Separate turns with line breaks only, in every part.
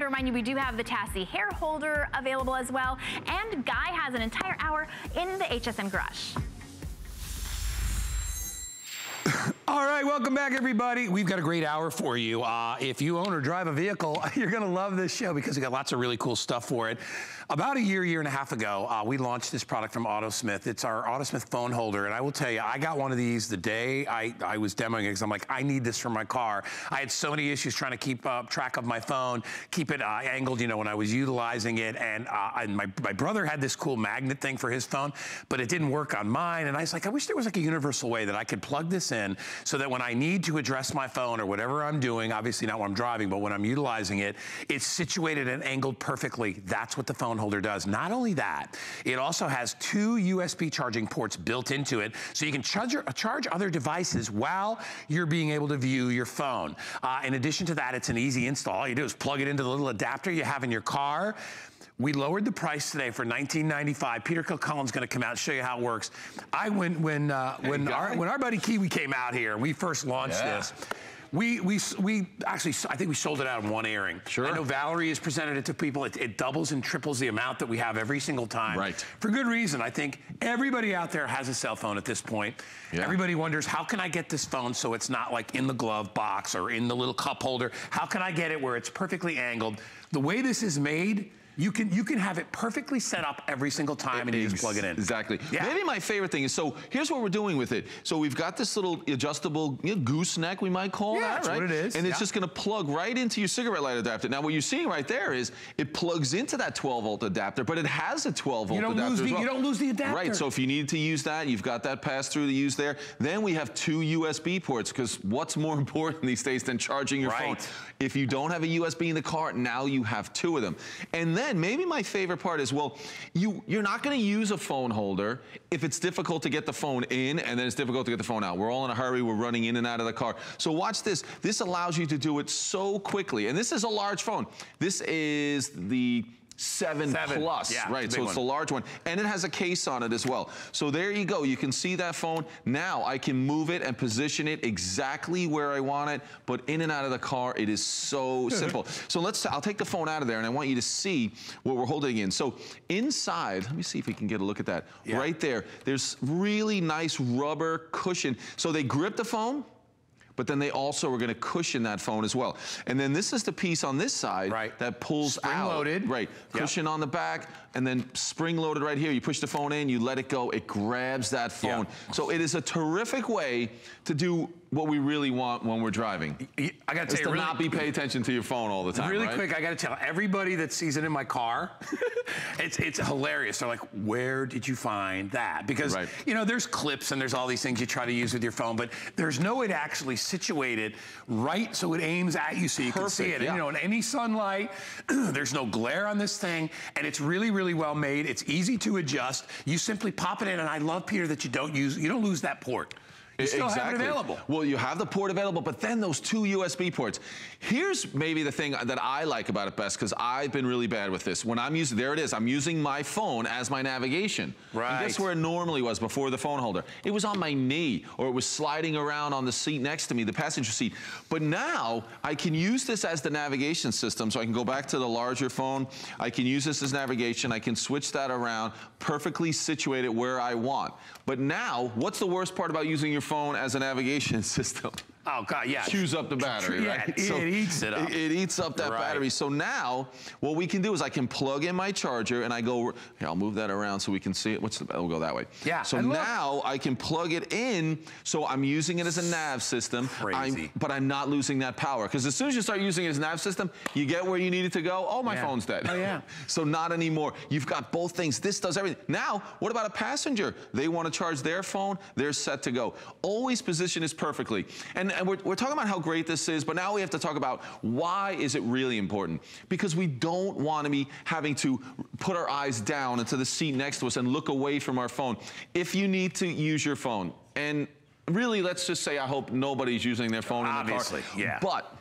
to remind you, we do have the Tassie hair holder available as well. And Guy has an entire hour in the HSN garage.
All right, welcome back everybody. We've got a great hour for you. Uh, if you own or drive a vehicle, you're gonna love this show because we got lots of really cool stuff for it. About a year, year and a half ago, uh, we launched this product from AutoSmith. It's our AutoSmith phone holder, and I will tell you, I got one of these the day I, I was demoing it because I'm like, I need this for my car. I had so many issues trying to keep up track of my phone, keep it uh, angled, you know, when I was utilizing it, and, uh, and my, my brother had this cool magnet thing for his phone, but it didn't work on mine, and I was like, I wish there was like a universal way that I could plug this in so that when I need to address my phone or whatever I'm doing, obviously not when I'm driving, but when I'm utilizing it, it's situated and angled perfectly. That's what the phone holder does. Not only that, it also has two USB charging ports built into it, so you can charge, your, charge other devices while you're being able to view your phone. Uh, in addition to that, it's an easy install. All you do is plug it into the little adapter you have in your car. We lowered the price today for $19.95. Peter Kilcullen's gonna come out and show you how it works. I, when, when, uh, when, our, when our buddy Kiwi came out here, we first launched yeah. this, we, we, we actually, I think we sold it out in one airing.
Sure.
I know Valerie has presented it to people. It, it, doubles and triples the amount that we have every single time.
Right.
For good reason. I think everybody out there has a cell phone at this point. Yeah. Everybody wonders, how can I get this phone so it's not like in the glove box or in the little cup holder? How can I get it where it's perfectly angled? The way this is made, you can you can have it perfectly set up every single time and you just plug it in.
Exactly. Yeah. Maybe my favorite thing is, so here's what we're doing with it. So we've got this little adjustable you know, gooseneck, we might call
yeah,
that,
that's
right?
what it is.
And it's just gonna plug right into your cigarette light adapter. Now what you're seeing right there is it plugs into that 12 volt adapter, but it has a 12 volt
you don't
adapter
lose the,
well.
You don't lose the adapter.
Right, so if you need to use that, you've got that pass through to use there. Then we have two USB ports, because what's more important these days than charging your
right.
phone? If you don't have a USB in the car, now you have two of them. And then maybe my favorite favorite part is, well, you, you're not gonna use a phone holder if it's difficult to get the phone in and then it's difficult to get the phone out. We're all in a hurry, we're running in and out of the car. So watch this. This allows you to do it so quickly. And this is a large phone. This is the Seven,
Seven.
plus,
yeah,
right? So it's a large one. And it has a case on it as well. So there you go. You can see that phone. Now I can move it and position it exactly where I want it, but in and out of the car, it is so simple. So let's, I'll take the phone out of there and I want you to see what we're holding in. So inside, let me see if we can get a look at that. Yeah. Right there, there's really nice rubber cushion. So they grip the phone, but then they also are gonna cushion that phone as well. And then this is the piece on this side
right.
that pulls
spring
out.
loaded.
Right, cushion yep. on the back, and then spring loaded right here. You push the phone in, you let it go, it grabs that phone. Yep. So it is a terrific way to do what we really want when we're driving.
I gotta tell you,
to
really,
not be pay attention to your phone all the time.
Really
right?
quick, I gotta tell everybody that sees it in my car, it's it's hilarious. They're like, where did you find that? Because right. you know, there's clips and there's all these things you try to use with your phone, but there's no way to actually situate it right so it aims at you so you Perfect, can see it. Yeah. And, you know, in any sunlight, there's no glare on this thing, and it's really, really well made. It's easy to adjust. You simply pop it in, and I love Peter that you don't use, you don't lose that port. You still
exactly.
have it available.
Well, you have the port available, but then those two USB ports. Here's maybe the thing that I like about it best, because I've been really bad with this. When I'm using, there it is, I'm using my phone as my navigation.
Right.
And guess where it normally was before the phone holder? It was on my knee, or it was sliding around on the seat next to me, the passenger seat. But now, I can use this as the navigation system, so I can go back to the larger phone. I can use this as navigation. I can switch that around, perfectly situate it where I want. But now, what's the worst part about using your phone as a navigation system.
Oh God, yeah.
Chews up the battery,
yeah,
right?
It, so it eats it up.
It, it eats up that
right.
battery. So now, what we can do is I can plug in my charger and I go, here, I'll move that around so we can see it. What's the, we'll go that way.
Yeah.
So now I can plug it in, so I'm using it as a nav system.
Crazy.
I'm, but I'm not losing that power. Because as soon as you start using it as a nav system, you get where you need it to go. Oh, my
yeah.
phone's dead.
Oh, yeah.
so not anymore. You've got both things. This does everything. Now, what about a passenger? They want to charge their phone, they're set to go. Always position this perfectly. And, and we're, we're talking about how how great this is, but now we have to talk about why is it really important? Because we don't want to be having to put our eyes down into the seat next to us and look away from our phone. If you need to use your phone, and really, let's just say I hope nobody's using their phone
Obviously,
in the car.
yeah.
But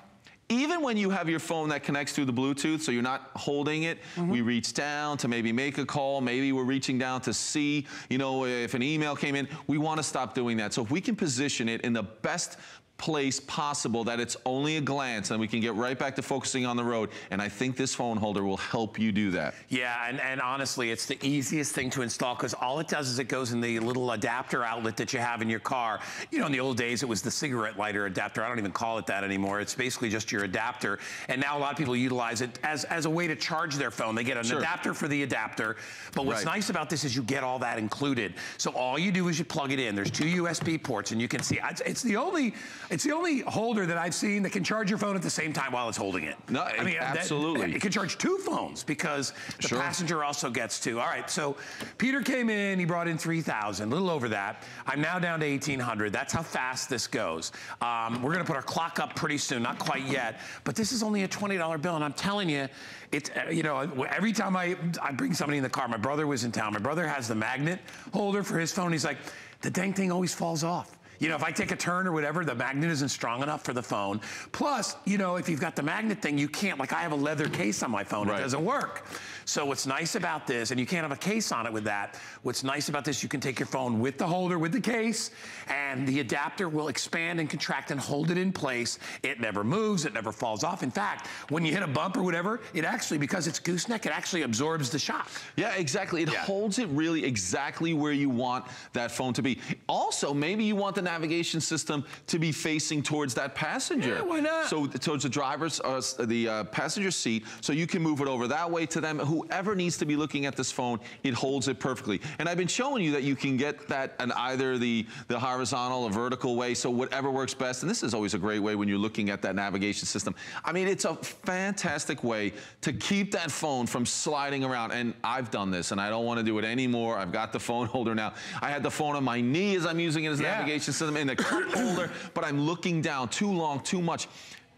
even when you have your phone that connects through the Bluetooth, so you're not holding it, mm -hmm. we reach down to maybe make a call, maybe we're reaching down to see, you know, if an email came in, we want to stop doing that. So if we can position it in the best place possible that it's only a glance and we can get right back to focusing on the road. And I think this phone holder will help you do that.
Yeah, and, and honestly, it's the easiest thing to install because all it does is it goes in the little adapter outlet that you have in your car. You know, in the old days, it was the cigarette lighter adapter. I don't even call it that anymore. It's basically just your adapter. And now a lot of people utilize it as, as a way to charge their phone. They get an
Sure.
adapter for the adapter. But what's
Right.
nice about this is you get all that included. So all you do is you plug it in. There's two USB ports, and you can see it's, it's the only it's the only holder that I've seen that can charge your phone at the same time while it's holding it.
No,
I mean that-
absolutely.
it can charge two phones because the
Sure.
passenger also gets two. All right, so Peter came in, he brought in 3,000, a little over that. I'm now down to 1,800. That's how fast this goes. Um, we're gonna put our clock up pretty soon, not quite yet, but this is only a $20 bill, and I'm telling you, it's, uh, you know, every time I, I bring somebody in the car, my brother was in town, my brother has the magnet holder for his phone, he's like, the dang thing always falls off. You know, if I take a turn or whatever, the magnet isn't strong enough for the phone. Plus, you know, if you've got the magnet thing, you can't, like I have a leather case on my phone,
Right.
it doesn't work. So what's nice about this, and you can't have a case on it with that, what's nice about this, you can take your phone with the holder, with the case, and the adapter will expand and contract and hold it in place. It never moves, it never falls off. In fact, when you hit a bump or whatever, it actually, because it's gooseneck, it actually absorbs the shock.
Yeah, exactly. It
Yeah.
holds it really exactly where you want that phone to be. Also, maybe you want the navigation system to be facing towards that passenger.
Yeah, why not?
So towards the driver's, uh, the uh, passenger seat, so you can move it over that way to them. Whoever needs to be looking at this phone, it holds it perfectly. And I've been showing you that you can get that in either the, the horizontal or vertical way, so whatever works best. And this is always a great way when you're looking at that navigation system. I mean, it's a fantastic way to keep that phone from sliding around. And I've done this, and I don't want to do it anymore. I've got the phone holder now. I had the phone on my knee as I'm using it as a
Yeah.
navigation system in the cup holder, but I'm looking down too long, too much.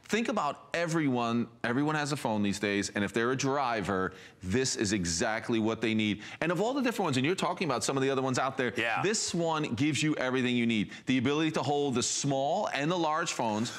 Think about everyone. Everyone has a phone these days, and if they're a driver, this is exactly what they need. And of all the different ones, and you're talking about some of the other ones out there,
Yeah.
this one gives you everything you need. The ability to hold the small and the large phones,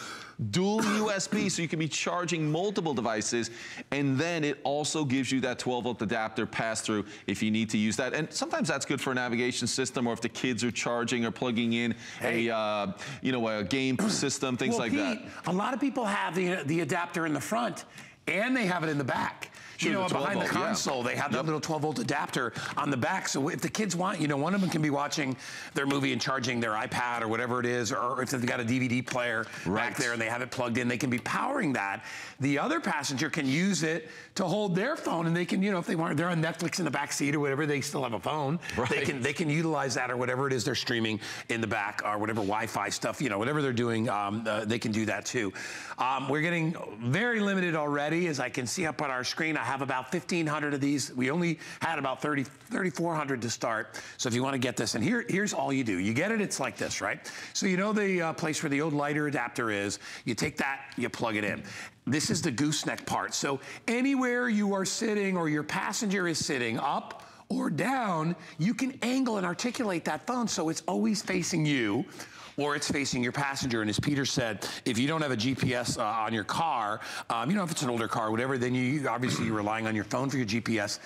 dual USB, so you can be charging multiple devices, and then it also gives you that 12 volt adapter pass through if you need to use that. And sometimes that's good for a navigation system, or if the kids are charging or plugging in
Hey.
a, uh, you know, a game system, things
well,
like
Pete,
that.
a lot of people have the, the adapter in the front and they have it in the back.
Sure,
you know,
the 12
behind the
volt, yeah.
console, they have that
Yep.
little 12 volt adapter on the back. So if the kids want, you know, one of them can be watching their movie and charging their iPad or whatever it is, or if they've got a DVD player
Right.
back there and they have it plugged in, they can be powering that. The other passenger can use it to hold their phone, and they can, you know, if they want, they're on Netflix in the back seat or whatever, they still have a phone.
Right.
They can they can utilize that or whatever it is they're streaming in the back or whatever Wi-Fi stuff, you know, whatever they're doing, um, uh, they can do that too. Um, we're getting very limited already, as I can see up on our screen. I have about 1,500 of these. We only had about 30, 3,400 to start. So if you want to get this, and here, here's all you do. You get it, it's like this, right? So you know the uh, place where the old lighter adapter is. You take that, you plug it in. This is the gooseneck part. So anywhere you are sitting or your passenger is sitting up or down, you can angle and articulate that phone so it's always facing you or it's facing your passenger. And as Peter said, if you don't have a GPS uh, on your car, um, you know, if it's an older car, whatever, then you obviously you're relying on your phone for your GPS.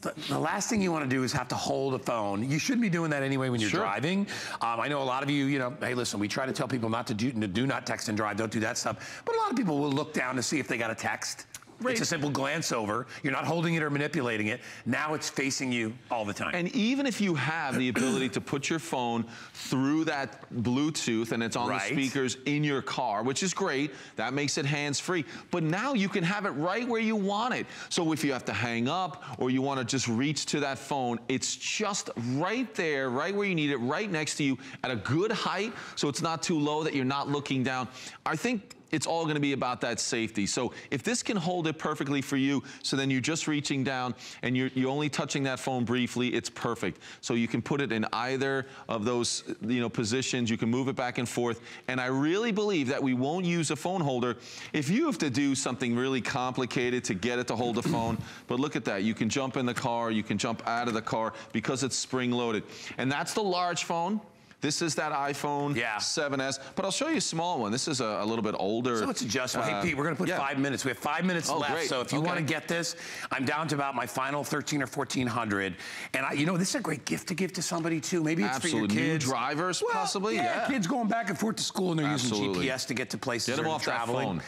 The, the last thing you want to do is have to hold a phone. You shouldn't be doing that anyway when you're
Sure.
driving. Um, I know a lot of you, you know, hey, listen, we try to tell people not to do, do not text and drive, don't do that stuff. But a lot of people will look down to see if they got a text. It's a simple glance over. You're not holding it or manipulating it. Now it's facing you all the time.
And even if you have the ability to put your phone through that Bluetooth and it's on
Right.
the speakers in your car, which is great, that makes it hands-free. But now you can have it right where you want it. So if you have to hang up or you want to just reach to that phone, it's just right there, right where you need it, right next to you at a good height, so it's not too low that you're not looking down. I think it's all going to be about that safety. So if this can hold it perfectly for you, so then you're just reaching down and you're, you're only touching that phone briefly, it's perfect. So you can put it in either of those you know, positions. You can move it back and forth. And I really believe that we won't use a phone holder if you have to do something really complicated to get it to hold a phone. But look at that. You can jump in the car. You can jump out of the car because it's spring loaded. And that's the large phone. This is that iPhone
Yeah.
7S, but I'll show you a small one. This is a, a little bit older.
So it's adjustable.
Uh,
hey, Pete, we're going to put
yeah.
five minutes. We have five minutes
Oh,
left.
great.
So if you
Okay.
want to get this, I'm down to about my final 13 or 1400. And I, you know, this is a great gift to give to somebody too. Maybe it's for your
New
kids.
drivers,
Well,
possibly,
Yeah,
yeah.
kids going back and forth to school and they're
Absolutely.
using GPS to get to places.
Get 'em
or
off that
traveling.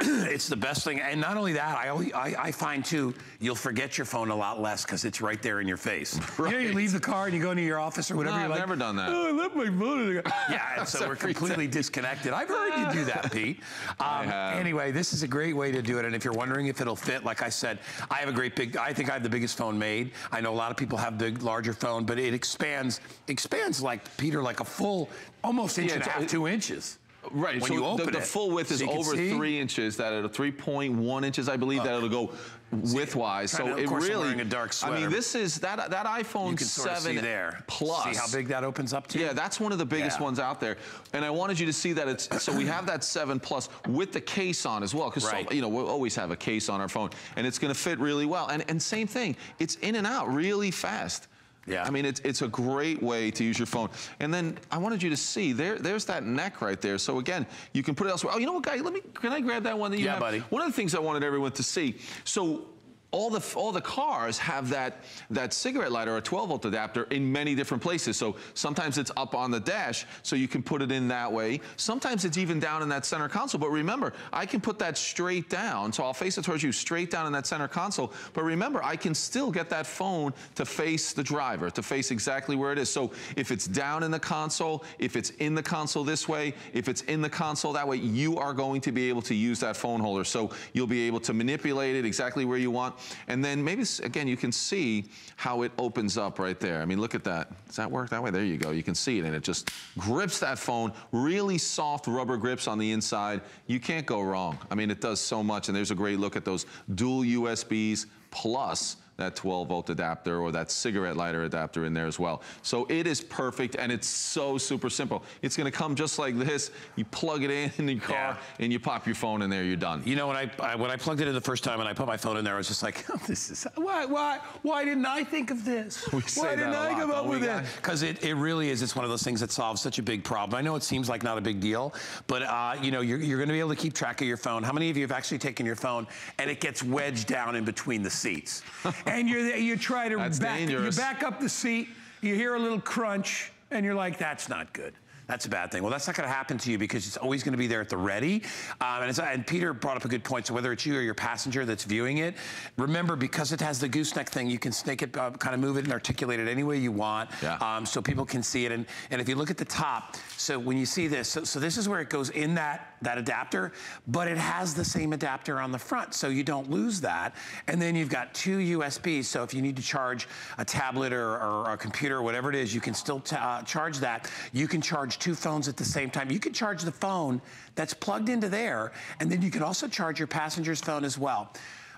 it's the best thing. And not only that, I, always, I, I find too, you'll forget your phone a lot less because it's right there in your face. You know, you leave the car and you go into your office or whatever.
No,
you're
I've
like,
never done that.
Oh, I left my phone. in the car." Yeah, and so we're completely disconnected. I've heard you do that, Pete. Um. Anyway, this is a great way to do it. And if you're wondering if it'll fit, like I said, I have a great big, I think I have the biggest phone made. I know a lot of people have the larger phone, but it expands, expands like, Peter, like a full, almost inch
Yeah,
and a half, two inches.
Right.
When
so
you
the-
open
the,
it.
full width is
So
over
see?
three inches. That it'll 3.1 inches, I believe. that oh. it'll go widthwise. So
to- of
it really.
wearing a dark
I mean, this is that that iPhone
You can sort of
7
see there.
Plus.
See how big that opens up to?
Yeah, that's one of the biggest
Yeah.
ones out there. And I wanted you to see that it's so we have that 7 Plus with the case on as well. Because
Right.
you know, we always have a case on our phone. And it's gonna fit really well. And and same thing, it's in and out really fast.
Yeah.
I mean, it's, it's a great way to use your phone. And then I wanted you to see, there, there's that neck right there. So again, you can put it elsewhere. Oh, you know what, guy? Let me, can I grab that one that you
Yeah,
have?
buddy.
One of the things I wanted everyone to see. So all the all the cars have that that cigarette lighter or 12 volt adapter in many different places. So sometimes it's up on the dash, so you can put it in that way. Sometimes it's even down in that center console. But remember, I can put that straight down, so I'll face it towards you, straight down in that center console. But remember, I can still get that phone to face the driver, to face exactly where it is. So if it's down in the console, if it's in the console this way, if it's in the console that way, you are going to be able to use that phone holder. So you'll be able to manipulate it exactly where you want. And then maybe, again, you can see how it opens up right there. I mean, look at that. Does that work that way? There you go. You can see it, and it just grips that phone. Really soft rubber grips on the inside. You can't go wrong. I mean, it does so much. And there's a great look at those dual USBs plus that 12 volt adapter or that cigarette lighter adapter in there as well. So it is perfect and it's so super simple. It's gonna come just like this. You plug it in in your car
Yeah.
and you pop your phone in there, you're done.
You know, when I, I when I plugged it in the first time and I put my phone in there, I was just like, oh, "This is why why why didn't I think of this?
We say
why didn't I
lot,
come up with it?"
guys?
Because it, it really is. It's one of those things that solves such a big problem. I know it seems like not a big deal, but uh, you know, you're, you're going to be able to keep track of your phone. How many of you have actually taken your phone and it gets wedged down in between the seats, and you're you try to
That's
back
dangerous.
you back up the seat, you hear a little crunch, and you're like, "That's not good." That's a bad thing. Well, that's not going to happen to you because it's always going to be there at the ready. Um, and, it's, and Peter brought up a good point. So whether it's you or your passenger that's viewing it, remember because it has the gooseneck thing, you can snake it, uh, kind of move it and articulate it any way you want,
Yeah.
um, so people can see it. And, and if you look at the top, so when you see this, so, so this is where it goes in that that adapter, but it has the same adapter on the front, so you don't lose that. And then you've got two USBs, so if you need to charge a tablet or, or a computer or whatever it is, you can still uh, charge that. You can charge two phones at the same time. You can charge the phone that's plugged into there, and then you can also charge your passenger's phone as well.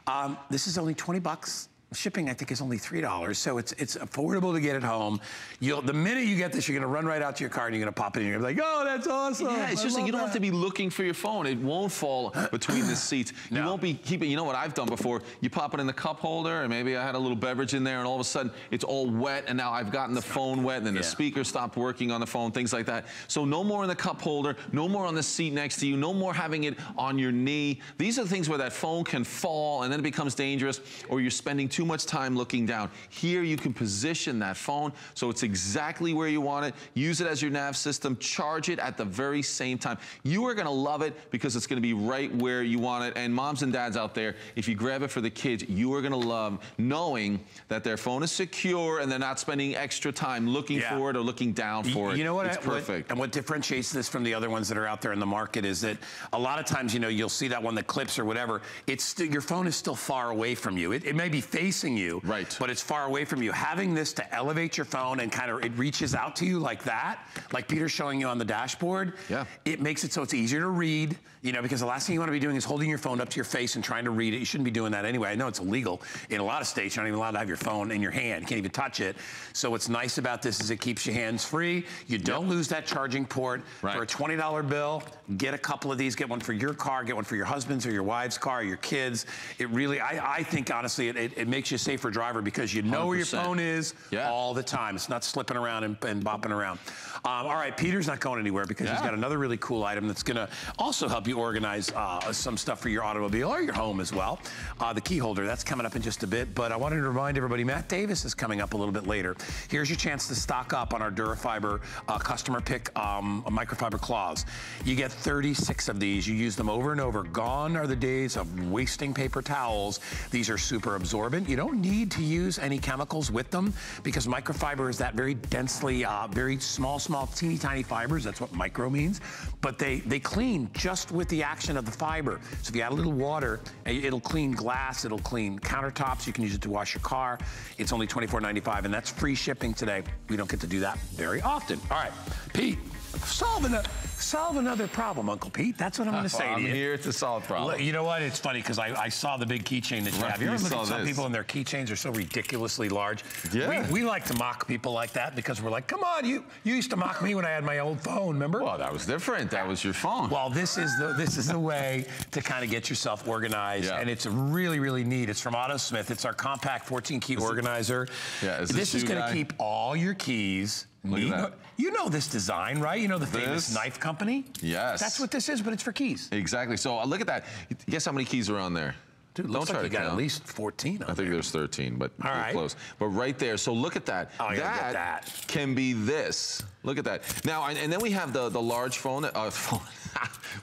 Um, this is only 20 bucks. Shipping, I think, is only three dollars, so it's it's affordable to get it home. You'll the minute you get this, you're gonna run right out to your car and you're gonna pop it in. and You're like, oh, that's awesome.
Yeah, it's
I
just like you don't have to be looking for your phone. It won't fall between the seats. You won't be keeping. You know what I've done before? You pop it in the cup holder, and maybe I had a little beverage in there, and all of a sudden it's all wet, and now I've gotten the phone wet, and then the speaker stopped working on the phone, things like that. So no more in the cup holder, no more on the seat next to you, no more having it on your knee. These are the things where that phone can fall, and then it becomes dangerous, or you're spending too much time looking down. Here you can position that phone so it's exactly where you want it. Use it as your nav system. Charge it at the very same time. You are going to love it because it's going to be right where you want it. And moms and dads out there, if you grab it for the kids, you are going to love knowing that their phone is secure and they're not spending extra time looking
Yeah.
for it or looking down for it.
You know what?
It's
I- what-
perfect.
and what differentiates this from the other ones that are out there in the market is that a lot of times, you know, you'll see that one that clips or whatever. It's still, your phone is still far away from you. It, it may be facing you,
Right.
But it's far away from you. Having this to elevate your phone and kind of it reaches out to you like that, like Peter's showing you on the dashboard.
Yeah.
It makes it so it's easier to read. You know, because the last thing you want to be doing is holding your phone up to your face and trying to read it. You shouldn't be doing that anyway. I know it's illegal in a lot of states. You're not even allowed to have your phone in your hand. You can't even touch it. So what's nice about this is it keeps your hands free. You don't lose that charging port.
Right.
For a $20 bill, get a couple of these. Get one for your car, get one for your husband's or your wife's car, or your kids. It really, I, I think honestly, it, it, it makes you a safer driver because you know where your phone is
Yeah.
all the time. It's not slipping around and, and bopping around. Um, all right, Peter's not going anywhere because he's got another really cool item that's going to also help you organize uh, some stuff for your automobile or your home as well. Uh, the key holder, that's coming up in just a bit. But I wanted to remind everybody, Matt Davis is coming up a little bit later. Here's your chance to stock up on our Durafiber uh, customer pick um, microfiber cloths. You get 36 of these. You use them over and over. Gone are the days of wasting paper towels. These are super absorbent. You don't need to use any chemicals with them because microfiber is that very densely, uh, very small, small, teeny tiny fibers. That's what micro means. But they, they clean just with the action of the fiber. So if you add a little water, eh, it'll clean glass, it'll clean countertops. You can use it to wash your car. It's only $24.95 and that's free shipping today. We don't get to do that very often. All right, Pete, solve, an, solve another problem, Uncle Pete. That's what I'm going to say
I'm
to you.
here to solve problems.
You know what? It's funny because I, I saw the big keychain that you have. You ever
you
look
saw
at some
this.
people and their keychains are so ridiculously large?
Yeah.
We, we like to mock people like that because we're like, come on, you you used to mock me when I had my old phone, remember?
Well, that was different. That was your phone.
Well, this is the this is the way to kind of get yourself organized,
Yeah.
and it's really really neat. It's from AutoSmith. It's our compact 14 key organizer.
Yeah, is
this
this
is going to keep all your keys.
Look at
neat.
That.
You know this design, right? You know the famous
This?
knife company.
Yes.
That's what this is, but it's for keys.
exactly. So uh, look at that. Guess how many keys are on there?
Dude,
Don't
looks
try
like you
to
got at least 14 on
I think
there.
there's 13, but
All
close. But right there, so look at that.
Oh, I that.
can be this. Look at that. Now, and, and then we have the, the large phone. Uh, phone.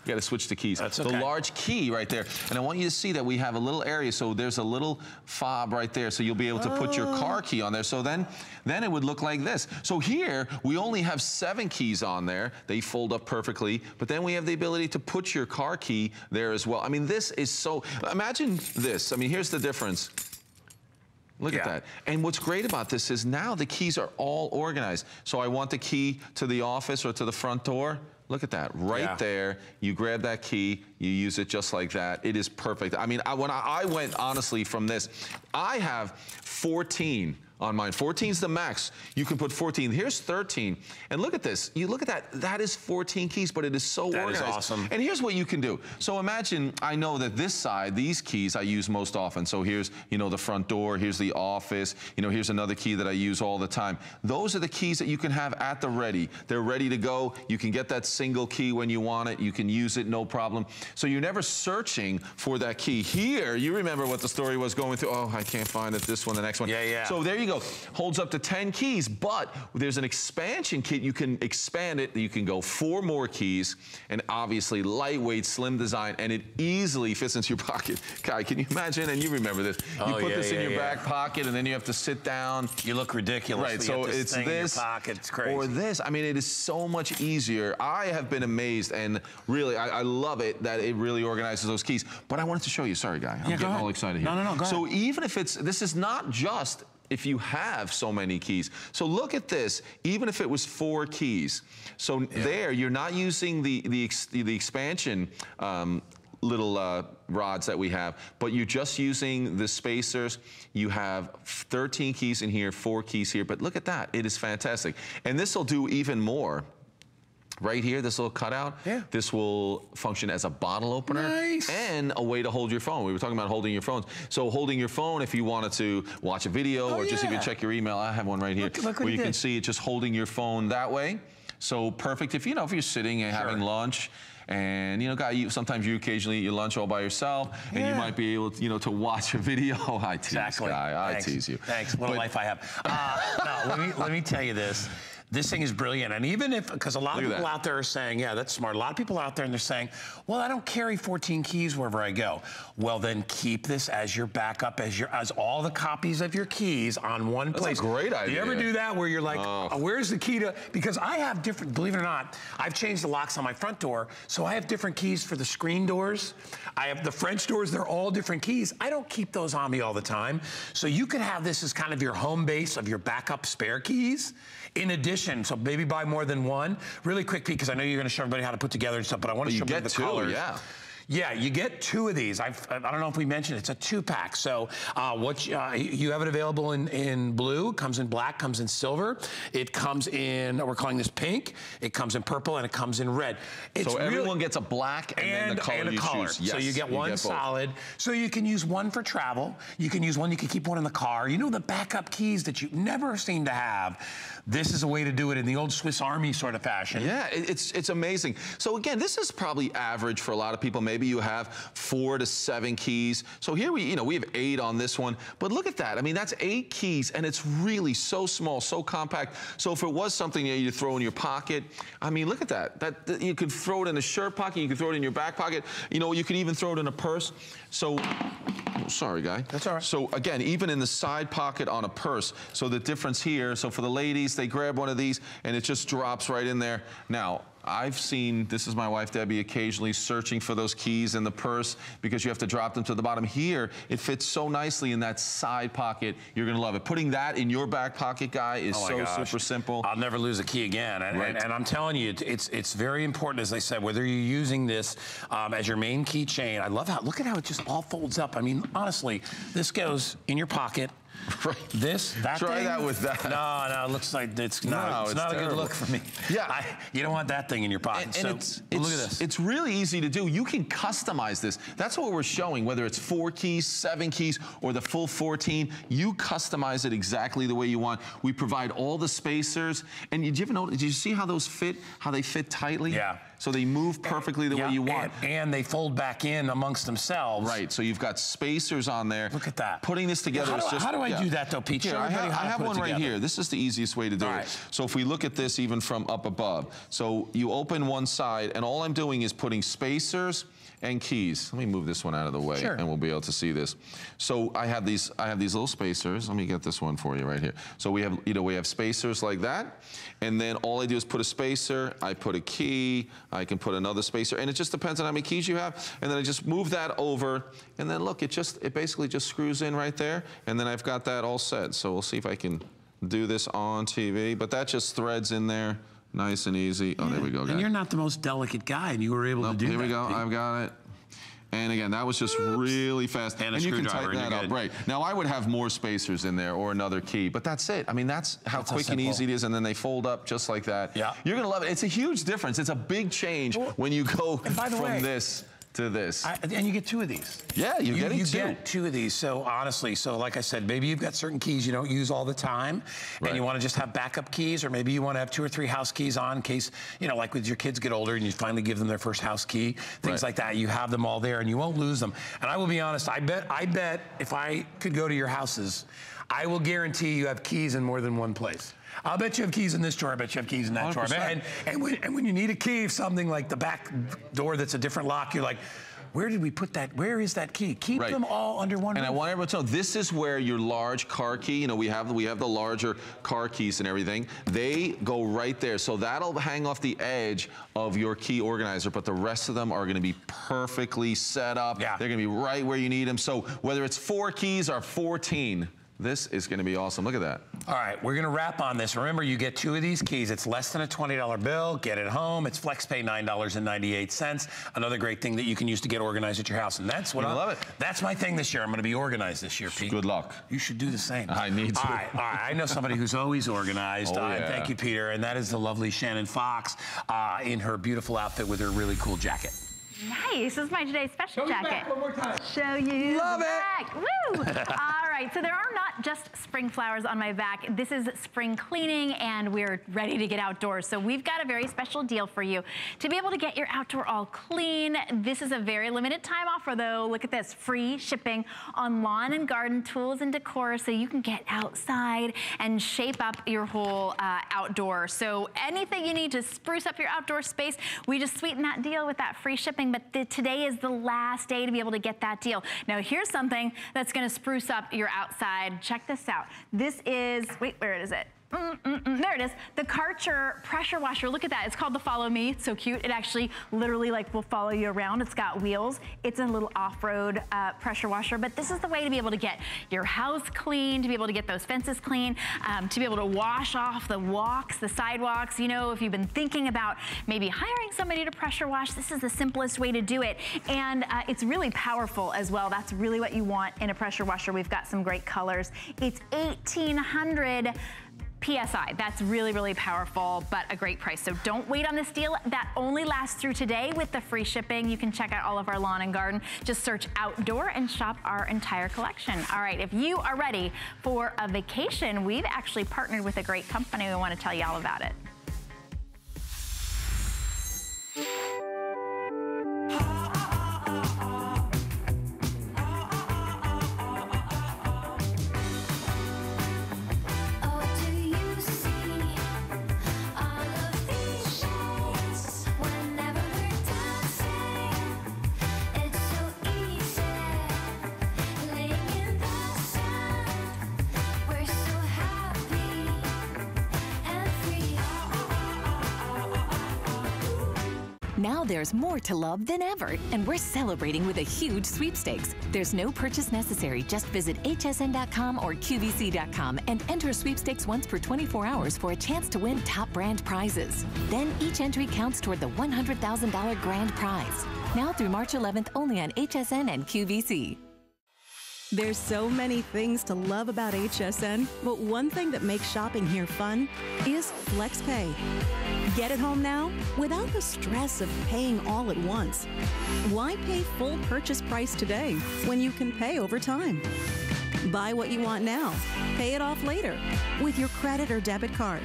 we got to switch the keys.
That's
The large key right there. And I want you to see that we have a little area. So there's a little fob right there. So you'll be able to put your
Oh.
car key on there. So then, then it would look like this. So here, we only have seven keys on there. They fold up perfectly. But then we have the ability to put your car key there as well. I mean, this is so, imagine this. I mean, here's the difference. Look at that. And what's great about this is now the keys are all organized. So I want the key to the office or to the front door. Look at that, right
Yeah.
there. You grab that key, you use it just like that. It is perfect. I mean, I, when I, I went honestly from this, I have 14 on mine. 14 is the max. You can put 14. Here's 13. And look at this. You look at that. That is 14 keys, but it is so
That is
organized.
awesome.
And here's what you can do. So imagine, I know that this side, these keys I use most often. So here's, you know, the front door, here's the office, you know, here's another key that I use all the time. Those are the keys that you can have at the ready. They're ready to go. You can get that single key when you want it. You can use it, no problem. So you're never searching for that key. Here, you remember what the story was going through. Oh, I can't find it, this one, the next one.
Yeah, yeah.
So there you go. Holds up to 10 keys, but there's an expansion kit. You can expand it. You can go four more keys, and obviously lightweight, slim design, and it easily fits into your pocket. Guy, can you imagine? And you remember this. You
Oh,
put
yeah,
this in
yeah,
your
yeah.
back pocket, and then you have to sit down.
You look ridiculous.
Right,
You
so
this
it's
thing in your
this
pocket. It's crazy.
or this. I mean, it is so much easier. I have been amazed, and really, I, I love it that it really organizes those keys. But I wanted to show you. Sorry, guy. I'm getting all excited here.
No, no, no, go
So
ahead.
even if it's, this is not just if you have so many keys. So look at this, even if it was four keys. So there, you're not using the, the, ex, the expansion um, little uh, rods that we have, but you're just using the spacers. You have 13 keys in here, four keys here, but look at that, it is fantastic. And this will do even more. Right here, this little cutout,
Yeah.
this will function as a bottle opener
Nice.
and a way to hold your phone. We were talking about holding your phones. So holding your phone if you wanted to watch a video
Oh,
or just even check your email. I have one right here
Look- look
where
he
you can
did.
see it just holding your phone that way. So perfect if you know if you're sitting and having lunch and you know guy you sometimes you occasionally eat your lunch all by yourself and you might be able to, you know to watch a video. I tease
Exactly.
guy. I
Thanks.
tease you.
Thanks. What a life I have. Uh, no, let me let me tell you this. This thing is brilliant, and even if, because a lot
Look
of people
that.
out there are saying, yeah, that's smart. A lot of people out there and they're saying, well, I don't carry 14 keys wherever I go. Well, then keep this as your backup, as your as all the copies of your keys on one
That's a
place.
great
Do you ever do that where you're like,
Oh.
"Uh, where's the key to? Because I have different. Believe it or not, I've changed the locks on my front door, so I have different keys for the screen doors. I have the French doors. They're all different keys. I don't keep those on me all the time, so you could have this as kind of your home base of your backup spare keys. In addition, so maybe buy more than one. Really quick, Pete, because I know you're going to show everybody how to put together and stuff, but I want to
You
show
get
the
two,
colors.
yeah.
Yeah, you get two of these. I've, I don't know if we mentioned it. it's a two pack. So uh, what you, uh, you have it available in, in blue, comes in black, comes in silver. It comes in, we're calling this pink. It comes in purple and it comes in red.
It's so everyone really, gets a black and, and, then the color
and a
you
color.
choose. Yes,
so you get one
get
solid. So you can use one for travel. You can use one, you can keep one in the car. You know the backup keys that you never seem to have. This is a way to do it in the old Swiss Army sort of fashion.
Yeah, it's it's amazing. So again, this is probably average for a lot of people. Maybe you have four to seven keys. So here we, you know, we have eight on this one. But look at that. I mean, that's eight keys, and it's really so small, so compact. So if it was something that you throw in your pocket, I mean, look at that. That, that you could throw it in a shirt pocket. You could throw it in your back pocket. You know, you could even throw it in a purse. So, oh, sorry, guy.
That's all right.
So again, even in the side pocket on a purse. So the difference here. So for the ladies, they grab one of these, and it just drops right in there. Now, I've seen, this is my wife Debbie, occasionally searching for those keys in the purse because you have to drop them to the bottom. Here, it fits so nicely in that side pocket. You're gonna love it. Putting that in your back pocket, guy, is oh so gosh. super simple.
I'll never lose a key again. And, right. and, and, I'm telling you, it's it's very important, as I said, whether you're using this um, as your main keychain. I love how, look at how it just all folds up. I mean, honestly, this goes in your pocket.
Right.
This, that
Try
thing?
that with that.
No, no, it looks like it's not, no, it's, it's not a good look for me.
Yeah.
I, you don't want that thing in your pocket. And,
and
so,
it's,
it's, look at this.
It's really easy to do. You can customize this. That's what we're showing, whether it's four keys, seven keys, or the full 14. You customize it exactly the way you want. We provide all the spacers. And did you ever notice, did you see how those fit, how they fit tightly?
Yeah.
So they move perfectly the yeah, way you want.
And, and, they fold back in amongst themselves.
Right, so you've got spacers on there.
Look at that.
Putting this together
how
is just...
How do I
yeah.
do that though, Pete?
Here, I have, I have one right here. This is the easiest way to do
all
it.
Right.
So if we look at this even from up above. So you open one side, and all I'm doing is putting spacers and keys. Let me move this one out of the way
sure.
and we'll be able to see this. So I have these I have these little spacers. Let me get this one for you right here. So we have you know we have spacers like that and then all I do is put a spacer, I put a key, I can put another spacer and it just depends on how many keys you have and then I just move that over and then look it just it basically just screws in right there and then I've got that all set. So we'll see if I can do this on TV, but that just threads in there. Nice and easy. Oh, there we go.
And you're not the most delicate guy, and you were able
nope,
to do
here
that.
Here we go. I've got it. And again, that was just really fast.
And,
and
you
can tighten that up, right? Now I would have more spacers in there or another key, but that's it. I mean, that's how that's quick and easy it is, and then they fold up just like that.
Yeah.
You're gonna love it. It's a huge difference. It's a big change when you go from
way,
this to this.
I, and you get two of these.
Yeah, you're
you,
getting
you
two.
You get two of these. So honestly, so like I said, maybe you've got certain keys you don't use all the time, right. and you want to just have backup keys, or maybe you want to have two or three house keys on in case, you know, like with your kids get older and you finally give them their first house key, things right. like that. You have them all there, and you won't lose them. And I will be honest, I bet, I bet if I could go to your houses, I will guarantee you have keys in more than one place. I'll bet you have keys in this drawer. I bet you have keys in that 100%. drawer. And, and, when, and when you need a key, of something like the back door that's a different lock, you're like, where did we put that? Where is that key? Keep right. them all under one
And
roof.
I want everyone to know, this is where your large car key, you know, we have, we have the larger car keys and everything. They go right there. So that'll hang off the edge of your key organizer, but the rest of them are gonna be perfectly set up.
Yeah.
They're gonna be right where you need them. So whether it's four keys or 14, this is going to be awesome. Look at that.
All right, we're going to wrap on this. Remember, you get two of these keys. It's less than a $20 bill. Get it home. It's FlexPay $9.98. Another great thing that you can use to get organized at your house. And that's what I
love it.
That's my thing this year. I'm going to be organized this year, Pete.
Good luck.
You should do the same.
I need to.
All right, all right. I know somebody who's always organized.
Oh,
uh,
yeah.
Thank you, Peter. And that is the lovely Shannon Fox uh, in her beautiful outfit with her really cool jacket.
Nice. This is my today's special
Show
jacket.
one more time.
Show you
Love
back. Woo! All right. So there are not just spring flowers on my back. This is spring cleaning, and we're ready to get outdoors. So we've got a very special deal for you. To be able to get your outdoor all clean, this is a very limited time offer, though. Look at this. Free shipping on lawn and garden tools and decor so you can get outside and shape up your whole uh, outdoor. So anything you need to spruce up your outdoor space, we just sweeten that deal with that free shipping but the, today is the last day to be able to get that deal. Now here's something that's gonna spruce up your outside. Check this out. This is, wait, where is it? Mm, mm, there it is. The Karcher pressure washer. Look at that. It's called the Follow Me. It's so cute. It actually literally like will follow you around. It's got wheels. It's a little off-road uh, pressure washer, but this is the way to be able to get your house clean, to be able to get those fences clean, um, to be able to wash off the walks, the sidewalks. You know, if you've been thinking about maybe hiring somebody to pressure wash, this is the simplest way to do it. And uh, it's really powerful as well. That's really what you want in a pressure washer. We've got some great colors. It's 1800 PSI. That's really, really powerful, but a great price. So don't wait on this deal. That only lasts through today with the free shipping. You can check out all of our lawn and garden. Just search outdoor and shop our entire collection. All right, if you are ready for a vacation, we've actually partnered with a great company. We want to tell you all about it.
There's more to love than ever, and we're celebrating with a huge sweepstakes. There's no purchase necessary. Just visit hsn.com or qvc.com and enter sweepstakes once per 24 hours for a chance to win top brand prizes. Then each entry counts toward the $100,000 grand prize. Now through March 11th only on HSN and QVC.
There's so many things to love about HSN, but one thing that makes shopping here fun is FlexPay. Get it home now without the stress of paying all at once. Why pay full purchase price today when you can pay over time? Buy what you want now, pay it off later with your credit or debit card.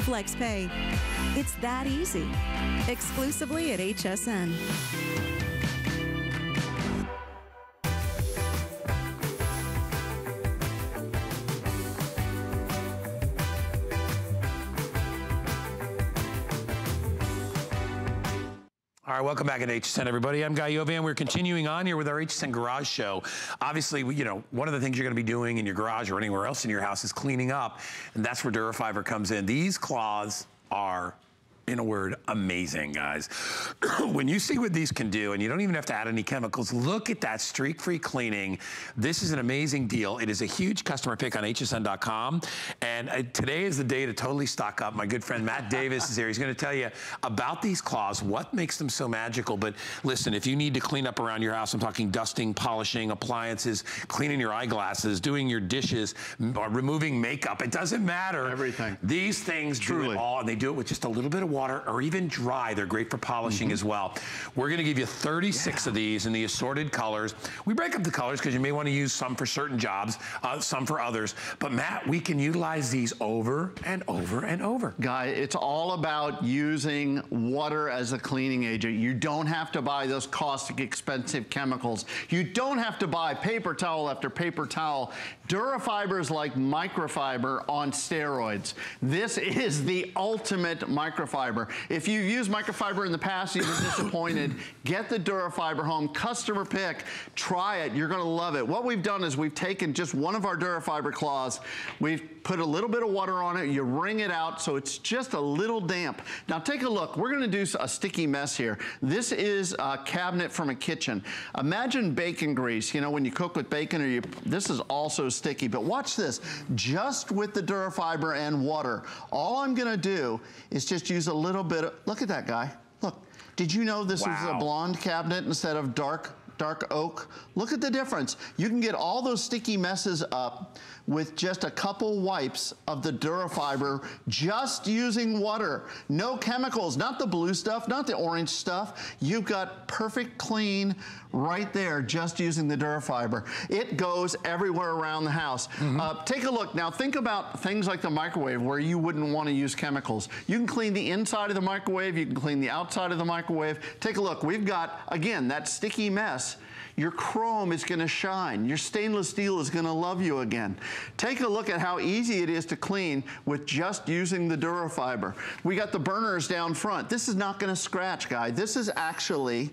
FlexPay. It's that easy. Exclusively at HSN.
All right, welcome back at HSN, everybody. I'm Guy Yovan. We're continuing on here with our HSN Garage Show. Obviously, you know, one of the things you're going to be doing in your garage or anywhere else in your house is cleaning up, and that's where Durafiber comes in. These cloths are in a word, amazing, guys. when you see what these can do, and you don't even have to add any chemicals, look at that streak-free cleaning. This is an amazing deal. It is a huge customer pick on hsn.com, and uh, today is the day to totally stock up. My good friend Matt Davis is here. He's gonna tell you about these claws, what makes them so magical. But listen, if you need to clean up around your house, I'm talking dusting, polishing, appliances, cleaning your eyeglasses, doing your dishes, removing makeup, it doesn't matter.
Everything.
These things Truly. do it all, and they do it with just a little bit of water or even dry. They're great for polishing mm -hmm. as well. We're gonna give you 36 yeah. of these in the assorted colors. We break up the colors because you may wanna use some for certain jobs, uh, some for others. But Matt, we can utilize these over and over and over.
Guy, it's all about using water as a cleaning agent. You don't have to buy those caustic, expensive chemicals. You don't have to buy paper towel after paper towel. Durafiber is like microfiber on steroids. This is the ultimate microfiber. If you've used microfiber in the past, you've been disappointed, get the Durafiber home, customer pick, try it, you're gonna love it. What we've done is we've taken just one of our Durafiber cloths, we've put a little bit of water on it, you wring it out so it's just a little damp. Now take a look, we're gonna do a sticky mess here. This is a cabinet from a kitchen. Imagine bacon grease, you know, when you cook with bacon or you, this is also sticky, but watch this, just with the Durafiber and water, all I'm gonna do is just use a little bit of, look at that guy, look. Did you know this wow. is a blonde cabinet instead of dark dark oak. Look at the difference. You can get all those sticky messes up with just a couple wipes of the Durafiber, just using water. No chemicals, not the blue stuff, not the orange stuff. You've got perfect clean right there just using the Durafiber. It goes everywhere around the house. Mm -hmm. uh, take a look. Now think about things like the microwave where you wouldn't want to use chemicals. You can clean the inside of the microwave, you can clean the outside of the microwave. Take a look. We've got, again, that sticky mess your chrome is gonna shine. Your stainless steel is gonna love you again. Take a look at how easy it is to clean with just using the Durafiber. We got the burners down front. This is not gonna scratch, guy. This is actually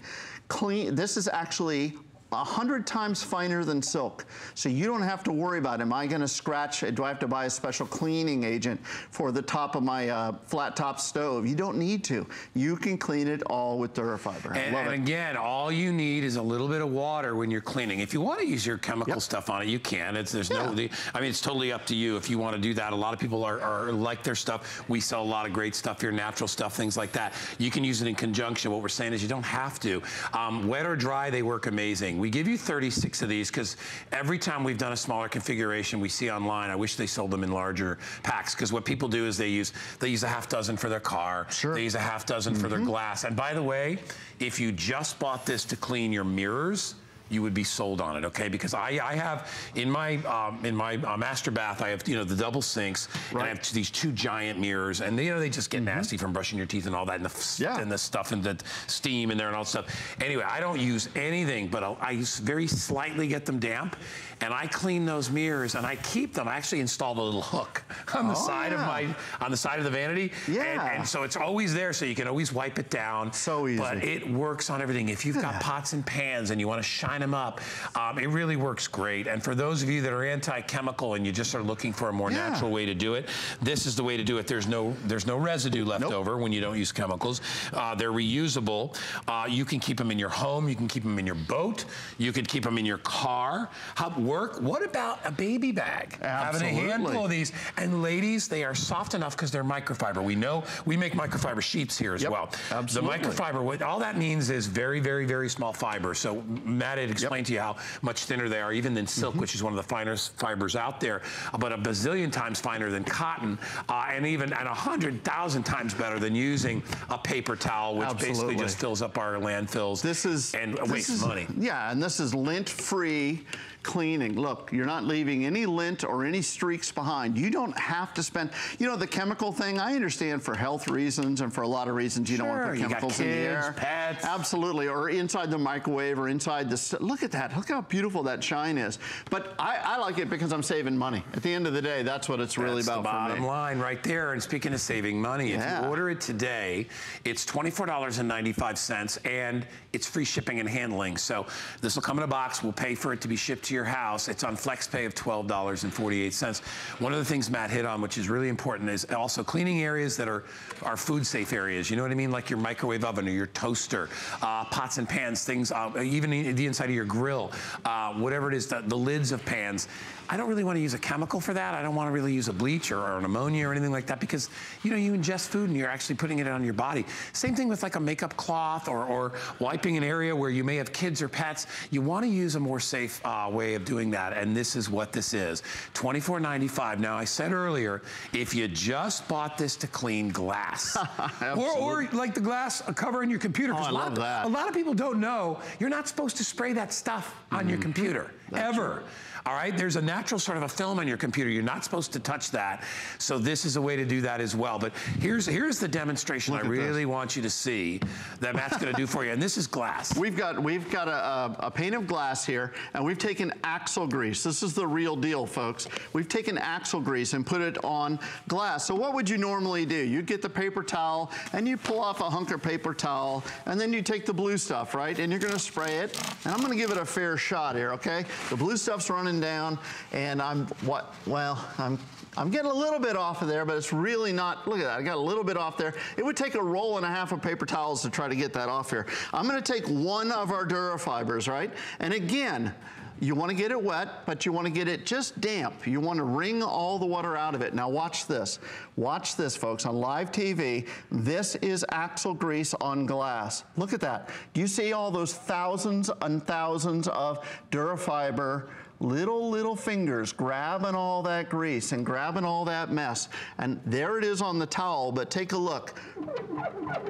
clean, this is actually a hundred times finer than silk. So you don't have to worry about, am I gonna scratch, do I have to buy a special cleaning agent for the top of my uh, flat top stove? You don't need to. You can clean it all with Durafiber.
And, and again, all you need is a little bit of water when you're cleaning. If you want to use your chemical
Yep.
stuff on it, you can. It's there's no.
Yeah.
The, I mean, it's totally up to you if you want to do that. A lot of people are, are like their stuff. We sell a lot of great stuff here, natural stuff, things like that. You can use it in conjunction. What we're saying is you don't have to. Um, wet or dry, they work amazing. We give you 36 of these because every time we've done a smaller configuration, we see online. I wish they sold them in larger packs because what people do is they use they use a half dozen for their car.
Sure.
They use a half dozen for their mm-hmm. glass. And by the way, if you just bought this to clean your mirrors, you would be sold on it, okay? Because I, I have in my um, in my uh, master bath, I have you know the double sinks, and I have these two giant mirrors, and you know they just get nasty from brushing your teeth and all that, and the f-
Yeah.
and the stuff and the steam in there and all that stuff. Anyway, I don't use anything, but I'll, I very slightly get them damp, and I clean those mirrors and I keep them. I actually installed a little hook on the
Oh,
side of my on the side of the vanity, and,
Yeah.
and so it's always there, so you can always wipe it down.
So easy.
But it works on everything. If you've got pots and pans and you want to shine them up, um, it really works great. And for those of you that are anti-chemical and you just are looking for a more
Yeah.
natural way to do it, this is the way to do it. There's no there's no residue left
Nope.
over when you don't use chemicals. Uh, they're reusable. Uh, you can keep them in your home. You can keep them in your boat. You can keep them in your car. How, work. What about a baby bag? Absolutely. Having a handful of these. And ladies, they are soft enough because they're microfiber. We know we make microfiber sheets here as
Yep,
well.
absolutely.
The microfiber, what all that means is very, very, very small fiber. So Matt had explained to you how much thinner they are, even than silk,
Mm-hmm.
which is one of the finest fibers out there, but a bazillion times finer than cotton, uh, and even and a hundred thousand times better than using a paper towel, which basically just fills up our landfills.
This is
and
this
wastes
is-
money.
Yeah, and this is lint-free cleaning. Look, you're not leaving any lint or any streaks behind. You don't have to spend. You know, the chemical thing. I understand for health reasons and for a lot of reasons you don't want
Sure,
the chemicals in the air.
pets.
Absolutely, or inside the microwave or inside the. Look at that. Look how beautiful that shine is. But I, I like it because I'm saving money. At the end of the day, that's what it's really
That's
about
the
for
bottom
me.
line right there. And speaking of saving money, if you order it today, it's $24.95 and it's free shipping and handling. So this will come in a box. We'll pay for it to be shipped to your house. It's on FlexPay of $12.48. One of the things Matt hit on, which is really important, is also cleaning areas that are, are food safe areas. You know what I mean? Like your microwave oven or your toaster, uh, pots and pans, things, uh, even the the inside of your grill, uh, whatever it is, the, the lids of pans. I don't really want to use a chemical for that. I don't want to really use a bleach or, or an ammonia or anything like that because you know you ingest food and you're actually putting it on your body. Same thing with like a makeup cloth or, or wiping an area where you may have kids or pets. You want to use a more safe uh, way of doing that, and this is what this is: $24.95. Now I said earlier, if you just bought this to clean glass, or, or like the glass cover in your computer,
Oh, I
a lot
love
of-
that.
A lot of people don't know you're not supposed to spray that stuff on your computer ever. All right, there's a natural sort of a film on your computer. You're not supposed to touch that. So this is a way to do that as well. But here's here's the demonstration
Look
I
at this.
really want you to see that Matt's going to do for you. And this is glass.
We've got we've got a, a, a pane of glass here, and we've taken axle grease. This is the real deal, folks. We've taken axle grease and put it on glass. So what would you normally do? You'd get the paper towel, and you pull off a hunk of paper towel, and then you take the blue stuff, right? And you're going to spray it. And I'm going to give it a fair shot here, okay? The blue stuff's running down, and I'm what? Well, I'm I'm getting a little bit off of there, but it's really not, look at that, I got a little bit off there. It would take a roll and a half of paper towels to try to get that off here. I'm gonna take one of our Durafibers, right? And again, you wanna get it wet, but you wanna get it just damp. You wanna wring all the water out of it. Now watch this. Watch this, folks, on live TV. This is axle grease on glass. Look at that. Do you see all those thousands and thousands of Durafiber little, little fingers grabbing all that grease and grabbing all that mess. And there it is on the towel, but take a look.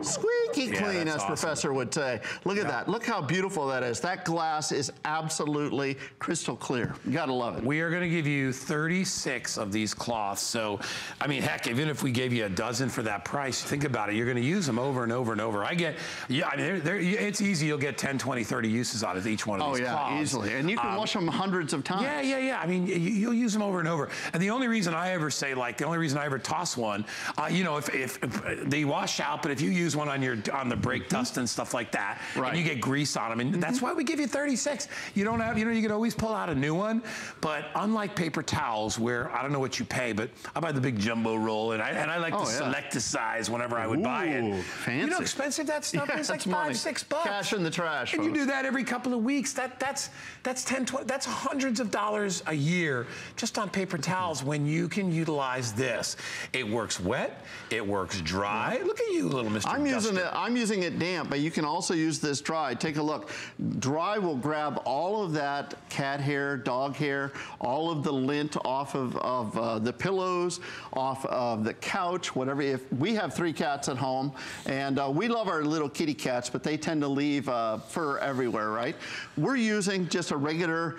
Squeaky
Yeah,
clean, as
awesome.
Professor would say. Look at that. Look how beautiful that is. That glass is absolutely crystal clear. You gotta love it.
We are going to give you 36 of these cloths. So, I mean, heck, even if we gave you a dozen for that price, think about it. You're going to use them over and over and over. I get, yeah, I mean, they're, they're, it's easy. You'll get 10, 20, 30 uses out of each one of
Oh
these
yeah,
cloths.
easily. And you can
Um,
wash them hundreds of of times.
Yeah, yeah, yeah. I mean, you, you'll use them over and over. And the only reason I ever say, like, the only reason I ever toss one, uh, you know, if, if, if they wash out, but if you use one on your on the brake dust and stuff like that,
Right.
and you get grease on them, and that's why we give you 36. You don't have, you know, you can always pull out a new one. But unlike paper towels, where I don't know what you pay, but I buy the big jumbo roll, and I and I like
Oh,
to
yeah.
select the size whenever I would buy it.
Ooh,
You know how expensive that stuff
Yeah,
is? Like five,
money.
six bucks.
Cash in the trash,
And you do that every couple of weeks. That that's that's 10, 20, that's hundreds of dollars a year just on paper towels when you can utilize this. It works wet, it works dry. Look at you, little Mr.
I'm using it. I'm using it damp, but you can also use this dry. Take a look. Dry will grab all of that cat hair, dog hair, all of the lint off of, of uh, the pillows, off of the couch, whatever. If we have three cats at home, and uh, we love our little kitty cats, but they tend to leave uh, fur everywhere, right? We're using just a regular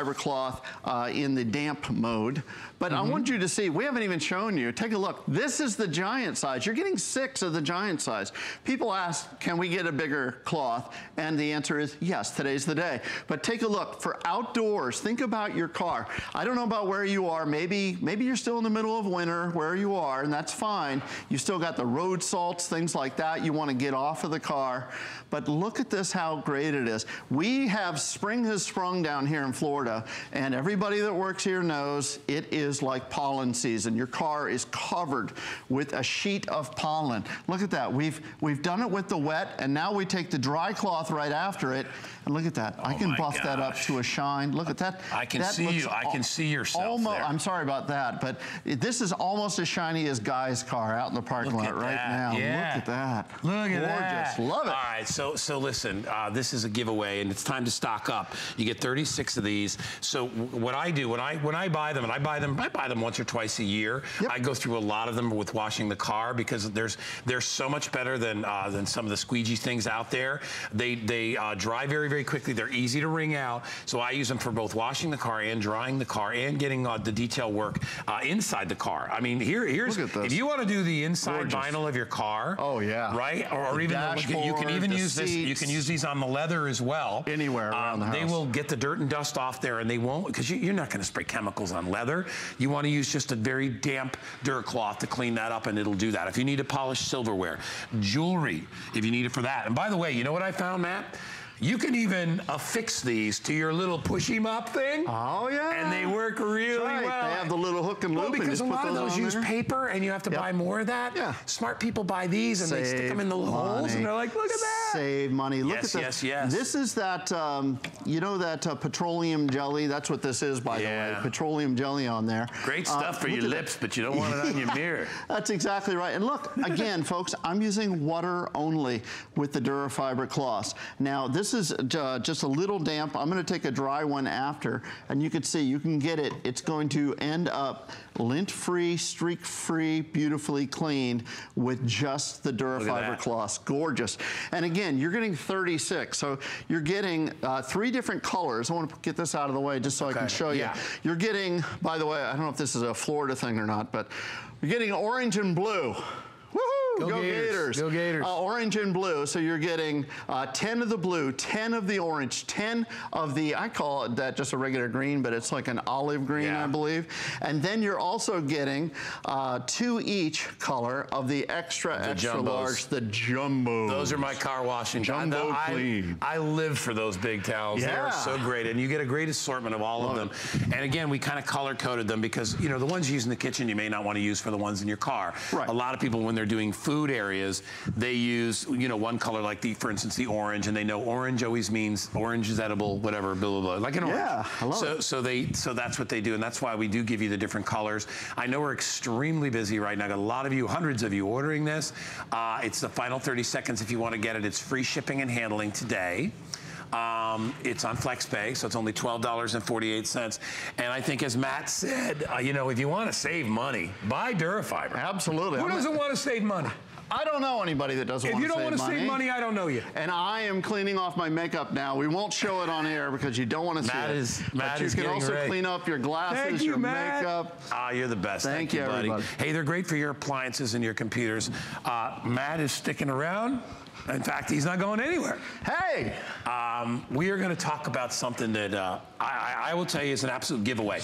Durafiber cloth uh, in the damp mode. But I want mm-hmm. you to see, we haven't even shown you. Take a look. This is the giant size. You're getting six of the giant size. People ask, can we get a bigger cloth? And the answer is yes, today's the day. But take a look. For outdoors, think about your car. I don't know about where you are. Maybe, maybe you're still in the middle of winter where you are, and that's fine. You still got the road salts, things like that. You want to get off of the car. But look at this, how great it is. We have spring has sprung down here in Florida, and everybody that works here knows it is like pollen season. Your car is covered with a sheet of pollen. Look at that. We've we've done it with the wet, and now we take the dry cloth right after it. And look at that. I
Oh
can
my
buff that up to a shine. Look at that.
I can
That
see you. I can see yourself
Almost.
there.
I'm sorry about that, but this is almost as shiny as Guy's car out in the parking lot right
that.
now.
Yeah.
Look at that.
Look at
Gorgeous.
that.
Love it.
All right, so so listen, uh, this is a giveaway, and it's time to stock up. You get 36 of these. So what I do when I when I buy them, and I buy them, I buy them once or twice a year.
Yep.
I go through a lot of them with washing the car because there's they're so much better than uh, than some of the squeegee things out there. They they uh, dry very very quickly. They're easy to wring out. So I use them for both washing the car and drying the car and getting uh, the detail work uh, inside the car. I mean, here here's
Look at this.
if you want to do the inside
Gorgeous.
vinyl of your car.
Oh, yeah.
Right? Or, or even the, you can even use this. You can use these on the leather as well.
Anywhere around the house.
They will get the dirt and dust off there, and they won't because you, you're not going to spray chemicals on leather. You want to use just a very damp dirt cloth to clean that up, and it'll do that. If you need to polish silverware, jewelry, if you need it for that. And by the way, you know what I found, Matt? You can even affix these to your little pushy mop thing.
Oh, yeah.
And they work really
right.
well.
They have the little hook and loop and
because a lot of
those
those use
there.
paper, and you have to
Yep.
buy more of that.
Yeah.
Smart people buy these, and they stick them in the little holes, and they're like, "Look at that."
Save money. Look
Yes,
at this.
yes, yes.
This is that, um, you know, that uh, petroleum jelly. That's what this is, by the way. Petroleum jelly on there.
Great
Uh,
stuff for your
at that.
lips, but you don't want it on your mirror.
That's exactly right. And look, again, folks, I'm using water only with the Durafiber cloths. Now, this is uh, just a little damp. I'm going to take a dry one after, and you can see, you can get it. It's going to end up lint-free, streak-free, beautifully cleaned with just the Durafiber
that.
cloths. Gorgeous. And again, you're getting 36. So you're getting uh, three different colors. I want to get this out of the way just so I can
Okay,
show you.
yeah.
You're getting, by the way, I don't know if this is a Florida thing or not, but you're getting orange and blue. Woohoo!
Go Gators. Go Gators.
Uh, orange and blue. So you're getting uh, 10 of the blue, 10 of the orange, 10 of the, I call it that just a regular green, but it's like an olive green,
Yeah.
I believe. And then you're also getting uh, two each color of the extra, extra
jumbos.
large, the jumbo.
Those are my car washing.
Jumbo
I,
clean.
I live for those big towels. They are so great, and you get a great assortment of all of them. And again, we kind of color coded them because you know the ones you use in the kitchen you may not want to use for the ones in your car.
Right.
A lot of people when they're doing food areas, they use you know one color like the, for instance, the orange, and they know orange always means orange is edible, whatever, blah blah blah, like an orange.
Yeah, I love
so
it.
so they so that's what they do, and that's why we do give you the different colors. I know we're extremely busy right now. I Got a lot of you, hundreds of you ordering this. Uh, it's the final 30 seconds if you want to get it. It's free shipping and handling today. Um, it's on FlexPay, so it's only $12.48. And I think, as Matt said, uh, you know, if you want to save money, buy Durafiber.
Absolutely.
Who
I'm-
doesn't want to save money?
I don't know anybody that doesn't
If you don't want to save money, I don't know you.
And I am cleaning off my makeup now. We won't show it on air because you don't want to see
Matt
it.
is-
but
Matt
you
is
can also
ready.
clean up your glasses,
Thank you,
your
Matt.
makeup.
Ah, you're the best.
Thank you,
buddy.
everybody.
Hey, they're great for your appliances and your computers. Uh, Matt is sticking around. In fact, he's not going anywhere.
Hey!
Um, we are going to talk about something that uh, I, I, will tell you is an absolute giveaway.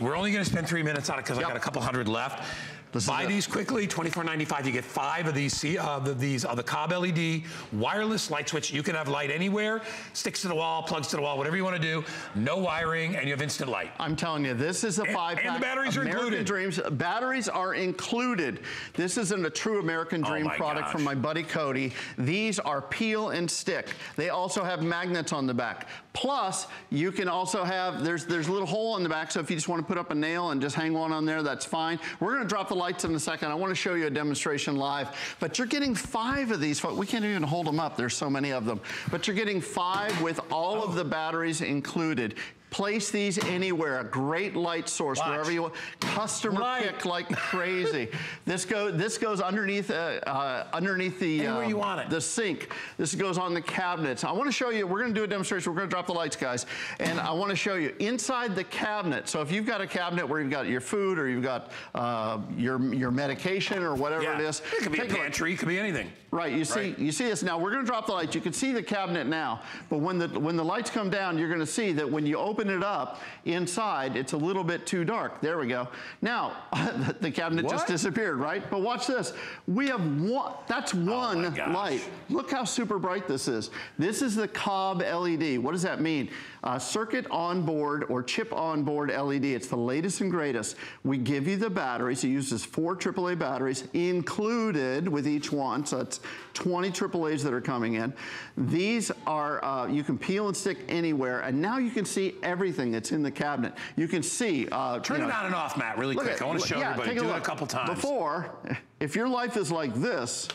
We're only going to spend three minutes on it because
Yep.
I got a couple hundred left.
This
Buy these quickly, $24.95. You get five of these. See, uh, the, these are the COB LED wireless light switch. You can have light anywhere, sticks to the wall, plugs to the wall, whatever you want to do. No wiring, and you have instant light.
I'm telling you, this is a
And-
five
and the batteries are
American
included.
Dreams. Batteries are included. This isn't a true American
Oh
Dream
my
product
gosh.
from my buddy Cody. These are peel and stick. They also have magnets on the back. Plus, you can also have, there's, there's a little hole in the back, so if you just want to put up a nail and just hang one on there, that's fine. We're going to drop the lights in a second. I want to show you a demonstration live, but you're getting five of these. We can't even hold them up. There's so many of them. But you're getting five with all of the batteries included. Place these anywhere. A great light source
Watch.
wherever you want. Customer
Light.
pick like crazy. this go this goes underneath uh, uh, underneath the
Anywhere
uh,
you want it.
the sink. This goes on the cabinets. I want to show you. We're going to do a demonstration. We're going to drop the lights, guys, and I want to show you inside the cabinet. So if you've got a cabinet where you've got your food or you've got uh, your your medication or whatever
Yeah.
it is,
It could be a
take
pantry, it could be anything.
Right, you see,
Right.
you see this now. We're going to drop the lights. You can see the cabinet now, but when the when the lights come down, you're going to see that when you open it up inside, it's a little bit too dark. There we go. Now the cabinet just disappeared, right? But watch this. We have one. That's one
Oh
light. Look how super bright this is. This is the COB LED. What does that mean? Uh, circuit on board or chip on board LED. It's the latest and greatest. We give you the batteries. It uses four AAA batteries included with each one. So it's 20 AAAs that are coming in. These are, uh, you can peel and stick anywhere. And now you can see everything that's in the cabinet. You can see. Uh,
Turn
you
it on and off, Matt, really quick.
at-
I want to
look-
show
yeah,
everybody.
take
Do it a
look.
couple times.
Before, if your life is like this,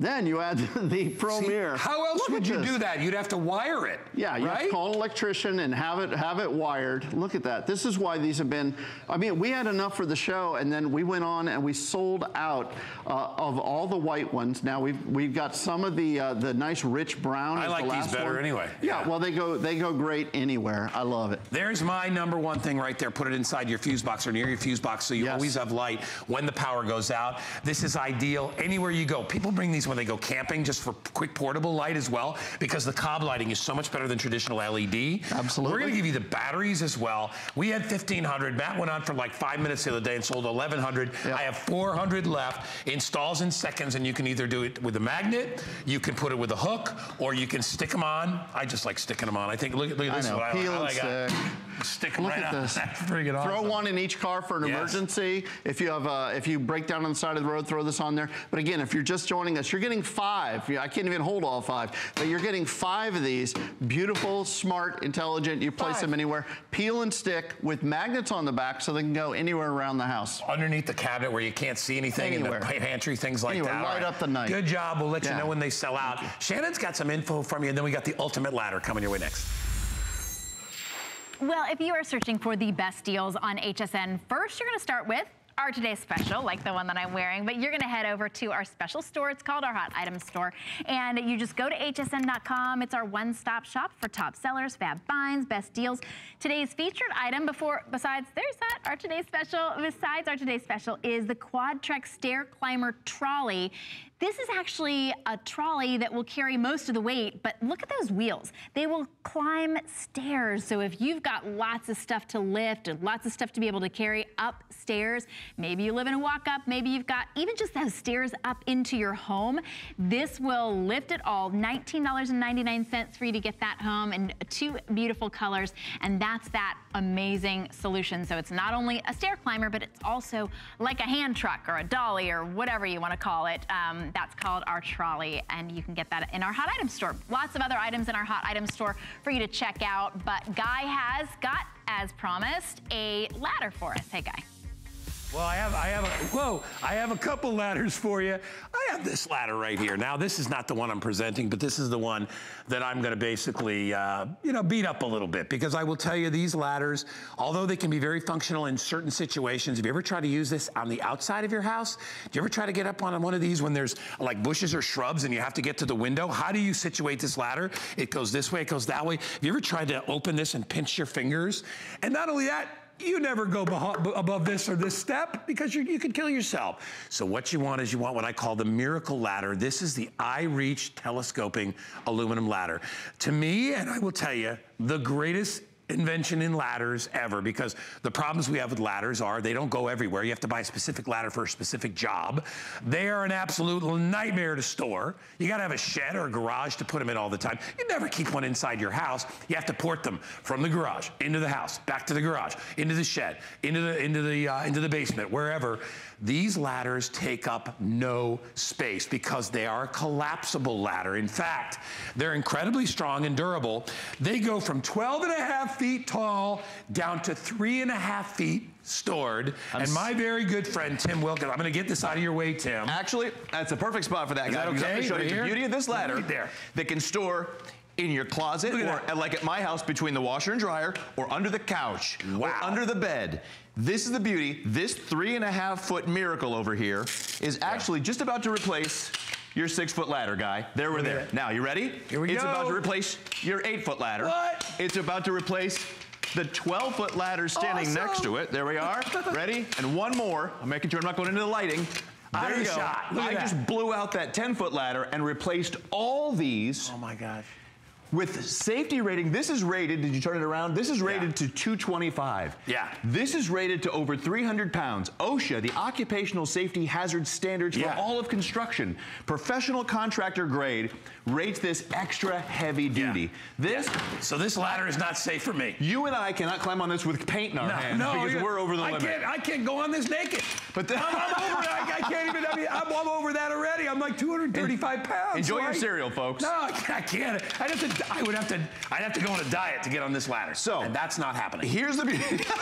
then you add the Premier.
How else
Look
would you
this.
do that? You'd have to wire it.
Yeah, you have
right?
to call an electrician and have it have it wired. Look at that. This is why these have been. I mean, we had enough for the show, and then we went on and we sold out uh, of all the white ones. Now we've we've got some of the uh, the nice rich brown.
I like
the
these better
one.
anyway.
Yeah,
Yeah.
well they go they go great anywhere. I love it.
There's my number one thing right there. Put it inside your fuse box or near your fuse box so you
Yes.
always have light when the power goes out. This is ideal anywhere you go. People bring these when they go camping just for quick portable light as well because the cob lighting is so much better than traditional LED.
Absolutely.
We're going to give you the batteries as well. We had 1,500. Matt went on for like five minutes the other day and sold 1,100.
Yeah.
I have 400 left. Installs in seconds and you can either do it with a magnet, you can put it with a hook, or you can stick them on. I just like sticking them on. I think, look, at- look at this.
I
know.
Peel
I like that.
Stick.
Stick them
Look
right
at this.
That's pretty good.
Throw
awesome.
one in each car for an
Yes.
emergency. If you have, uh, if you break down on the side of the road, throw this on there. But again, if you're just joining us, you're getting five. I can't even hold all five, but you're getting five of these. Beautiful, smart, intelligent. You place
Five.
them anywhere. Peel and stick with magnets on the back, so they can go anywhere around the house.
underneath the cabinet where you can't see anything
Anywhere.
in the pantry, things like
Anywhere,
that.
light
All right.
up the night.
Good job. We'll let you know when they sell out. Shannon's got some info from you, and then we got the ultimate ladder coming your way next.
Well, if you are searching for the best deals on HSN, first you're going to start with our today's special, like the one that I'm wearing, but you're going to head over to our special store. It's called our Hot Items Store. And you just go to hsn.com. It's our one-stop shop for top sellers, fab finds, best deals. Today's featured item before, besides, there's that, our today's special, besides our today's special is the Quadtrek Stair Climber Trolley. This is actually a trolley that will carry most of the weight, but look at those wheels. They will climb stairs. So if you've got lots of stuff to lift and lots of stuff to be able to carry upstairs, maybe you live in a walk up, maybe you've got even just those stairs up into your home, this will lift it all. $19.99 for you to get that home in two beautiful colors. And that's that amazing solution. So it's not only a stair climber, but it's also like a hand truck or a dolly or whatever you want to call it. Um, that's called our trolley, and you can get that in our hot item store. Lots of other items in our hot item store for you to check out. But Guy has got, as promised, a ladder for us. Hey, Guy.
Well, I have, I have a, whoa, I have a couple ladders for you. I have this ladder right here. Now, this is not the one I'm presenting, but this is the one that I'm gonna basically, uh, you know, beat up a little bit because I will tell you these ladders, although they can be very functional in certain situations, have you ever tried to use this on the outside of your house? Do you ever try to get up on one of these when there's like bushes or shrubs and you have to get to the window? How do you situate this ladder? It goes this way, it goes that way. Have you ever tried to open this and pinch your fingers? And not only that, you never go above this or this step because you could kill yourself. So what you want is you want what I call the miracle ladder. This is the iReach telescoping aluminum ladder. To me, and I will tell you, the greatest invention in ladders ever because the problems we have with ladders are they don't go everywhere. You have to buy a specific ladder for a specific job. They are an absolute nightmare to store. You got to have a shed or a garage to put them in all the time. You never keep one inside your house. You have to port them from the garage into the house, back to the garage, into the shed, into the into the uh, into the basement, wherever. These ladders take up no space because they are a collapsible ladder. In fact, they're incredibly strong and durable. They go from 12 and a half feet tall down to three and a half feet stored. and my very good friend, Tim Wilkins, I'm going to get this out of your way, Tim.
Actually, that's a perfect spot for that
Is
guy.
that
because I'm gonna show
Right
you
here?
the beauty of this ladder
Right there.
that can store in your closet or
that.
like at my house between the washer and dryer or under the couch or under the bed. This is the beauty. This three and a half foot miracle over here is actually just about to replace your six foot ladder, guy. There we're there. Now, you ready?
Here we
it's
go.
about to replace your eight foot ladder.
What?
It's about to replace the 12 foot ladder standing
Awesome.
next to it. There we are. Ready? And one more. I'm making sure I'm not going into the lighting. There you go.
shot.
I
that.
just blew out that 10 foot ladder and replaced all these
Oh my gosh.
With safety rating. This is rated, did you turn it around? This is rated
Yeah.
to 225.
Yeah.
This is rated to over 300 pounds. OSHA, the Occupational Safety Hazard Standards
Yeah.
for all of construction, professional contractor grade, rates this extra heavy duty. This,
So this ladder is not safe for me.
you and I cannot climb on this with paint in our hands because we're over the
I
limit.
Can't, I can't go on this naked.
But the-
I'm, I'm over it. I, I can't even. I mean, I'm, I'm over that already. I'm like 235 pounds.
Enjoy your cereal, folks.
No, I can't. I can't. I'd have to. I would have to. I'd have to go on a diet to get on this ladder.
So-
and that's not happening.
Here's the beauty.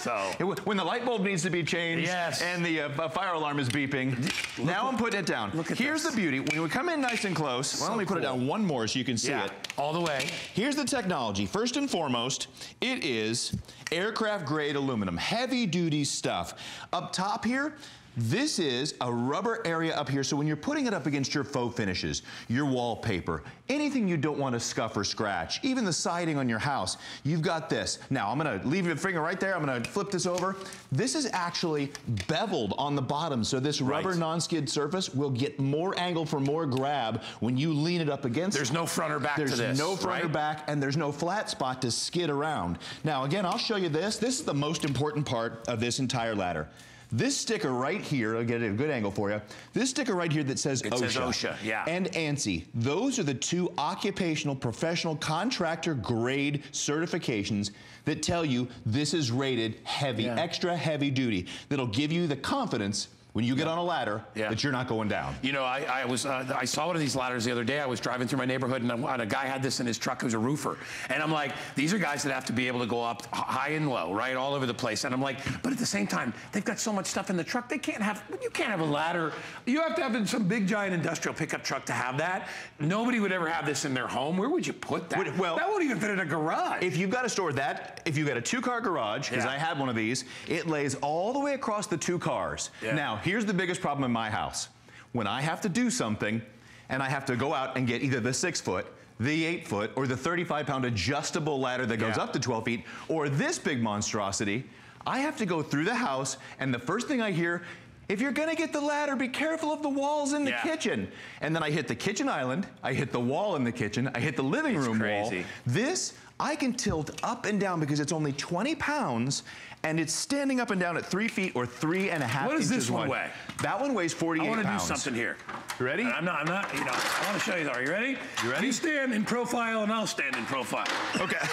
So
when the light bulb needs to be changed
Yes.
and the uh, fire alarm is beeping, now I'm putting it down.
look at
Here's
this.
the beauty. When we come in nice and close, well, let me put it down one more so you can see
yeah,
it.
all the way.
Here's the technology. First and foremost, it is aircraft grade aluminum, heavy duty stuff. Up top here, this is a rubber area up here, so when you're putting it up against your faux finishes, your wallpaper, anything you don't want to scuff or scratch, even the siding on your house, you've got this. Now, I'm gonna leave your finger right there, I'm gonna flip this over. This is actually beveled on the bottom, so this rubber
Right.
non-skid surface will get more angle for more grab when you lean it up against
There's no front or back
there's
to this.
There's no front or back, and there's no flat spot to skid around. Now, again, I'll show you this. This is the most important part of this entire ladder. This sticker right here, I'll get a good angle for you. This sticker right here that says
It
OSHA.
says OSHA, yeah.
And ANSI. Those are the two occupational professional contractor grade certifications that tell you this is rated heavy,
Yeah.
extra heavy duty. That'll give you the confidence when you get on a ladder
Yeah.
that you're not going down.
You know, I, I was uh, I saw one of these ladders the other day. I was driving through my neighborhood, and a, and a guy had this in his truck who's a roofer. And I'm like, these are guys that have to be able to go up high and low, right, all over the place. And I'm like, but at the same time, they've got so much stuff in the truck. They can't have you can't have a ladder. You have to have some big giant industrial pickup truck to have that. Nobody would ever have this in their home. Where would you put that?
Would- well-
that won't even fit in a garage.
If you've got to store that, if you've got a two-car garage, because
Yeah.
I had one of these, it lays all the way across the two cars.
Yeah.
Now, here's the biggest problem in my house. When I have to do something, and I have to go out and get either the six foot, the eight foot, or the 35 pound adjustable ladder that goes
Yeah.
up to 12 feet, or this big monstrosity, I have to go through the house, and the first thing I hear, if you're gonna get the ladder, be careful of the walls in the
Yeah.
kitchen. And then I hit the kitchen island, I hit the wall in the kitchen, I hit the living room wall. This I can tilt up and down because it's only 20 pounds and it's standing up and down at three feet or three and a half
What does this one
wide.
weigh?
That one weighs 48
I want to do something here.
You ready?
I'm not. I'm not. You know. I want to show you. Are you ready?
You ready?
You stand in profile, and I'll stand in profile.
Okay.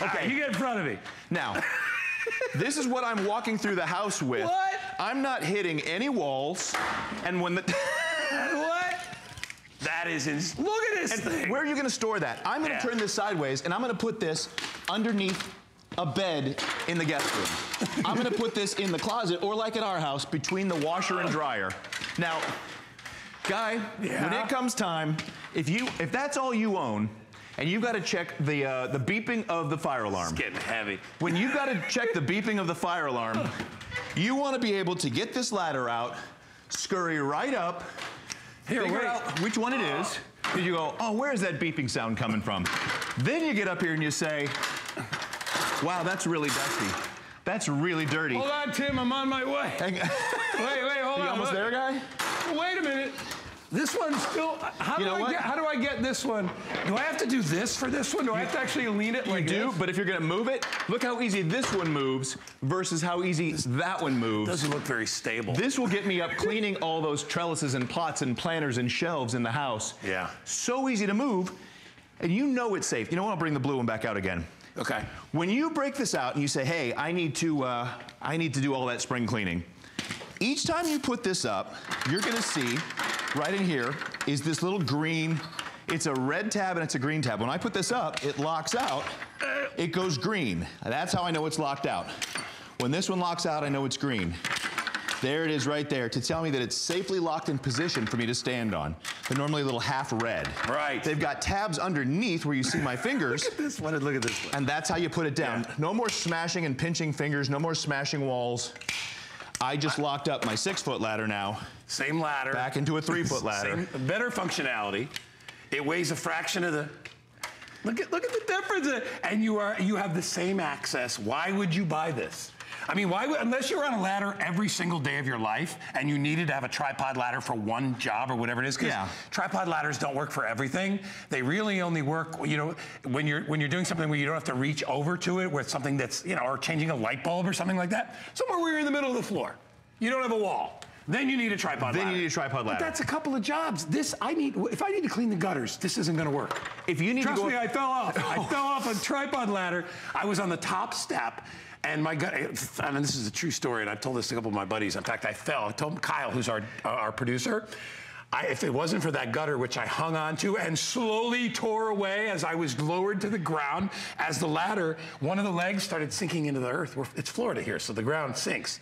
Okay. you get in front of me.
now, this is what I'm walking through the house with.
What?
I'm not hitting any walls. And when the.
That is. Ins- Look at this thing.
Where are you going to store that? I'm going to
Yeah.
turn this sideways and I'm going to put this underneath a bed in the guest room. I'm going to put this in the closet or like at our house between the washer and dryer. Now, guy, when it comes time, if you if that's all you own and you've got to check the uh, the beeping of the fire alarm.
It's getting heavy.
When you've got to check the beeping of the fire alarm, you want to be able to get this ladder out, scurry right up,
Here,
figure
wait.
out which one it is. You go, oh, where is that beeping sound coming from? Then you get up here and you say, wow, that's really dusty. That's really dirty.
Hold on, Tim, I'm on my way.
Hang-
Wait, wait, hold
you
on.
almost
look.
there, guy?
Wait a minute. This one's still. How
You
do
know
I
what?
get? How do I get this one? Do I have to do this for this one? Do I have to actually lean it
You
like
do,
this?
but if you're gonna move it, look how easy this one moves versus how easy that one moves.
doesn't look very stable.
This will get me up cleaning all those trellises and pots and planters and shelves in the house.
Yeah.
So easy to move, and you know it's safe. You know what? I'll bring the blue one back out again.
Okay.
When you break this out and you say, "Hey, I need to, uh, I need to do all that spring cleaning," each time you put this up, you're gonna see right in here is this little green. It's a red tab and it's a green tab. When I put this up, it locks out. It goes green. That's how I know it's locked out. When this one locks out, I know it's green. There it is right there to tell me that it's safely locked in position for me to stand on. They're normally a little half red.
Right.
They've got tabs underneath where you see my fingers.
Look at this one and look at this one.
And that's how you put it down.
Yeah.
No more smashing and pinching fingers, no more smashing walls. I just locked up my six foot ladder now.
Same ladder.
Back into a three-foot ladder.
Same, better functionality. It weighs a fraction of the. Look at look at the difference. And you are you have the same access. Why would you buy this? I mean, why would unless you're on a ladder every single day of your life and you needed to have a tripod ladder for one job or whatever it is? 'cause
Yeah.
Tripod ladders don't work for everything. They really only work, you know, when you're when you're doing something where you don't have to reach over to it with something that's, you know, or changing a light bulb or something like that. Somewhere where you're in the middle of the floor. You don't have a wall. Then you need a tripod
Then you need a tripod ladder.
But
ladder.
that's a couple of jobs. This I need. If I need to clean the gutters, this isn't going to work.
If you need to
Trust me, I fell off. I oh. fell off a tripod ladder. I was on the top step, and my gut. I mean, this is a true story, and I've told this to a couple of my buddies. In fact, I fell. I told Kyle, who's our uh, our producer. I, if it wasn't for that gutter, which I hung onto and slowly tore away as I was lowered to the ground, as the ladder, one of the legs started sinking into the earth. We're, it's Florida here, so the ground sinks.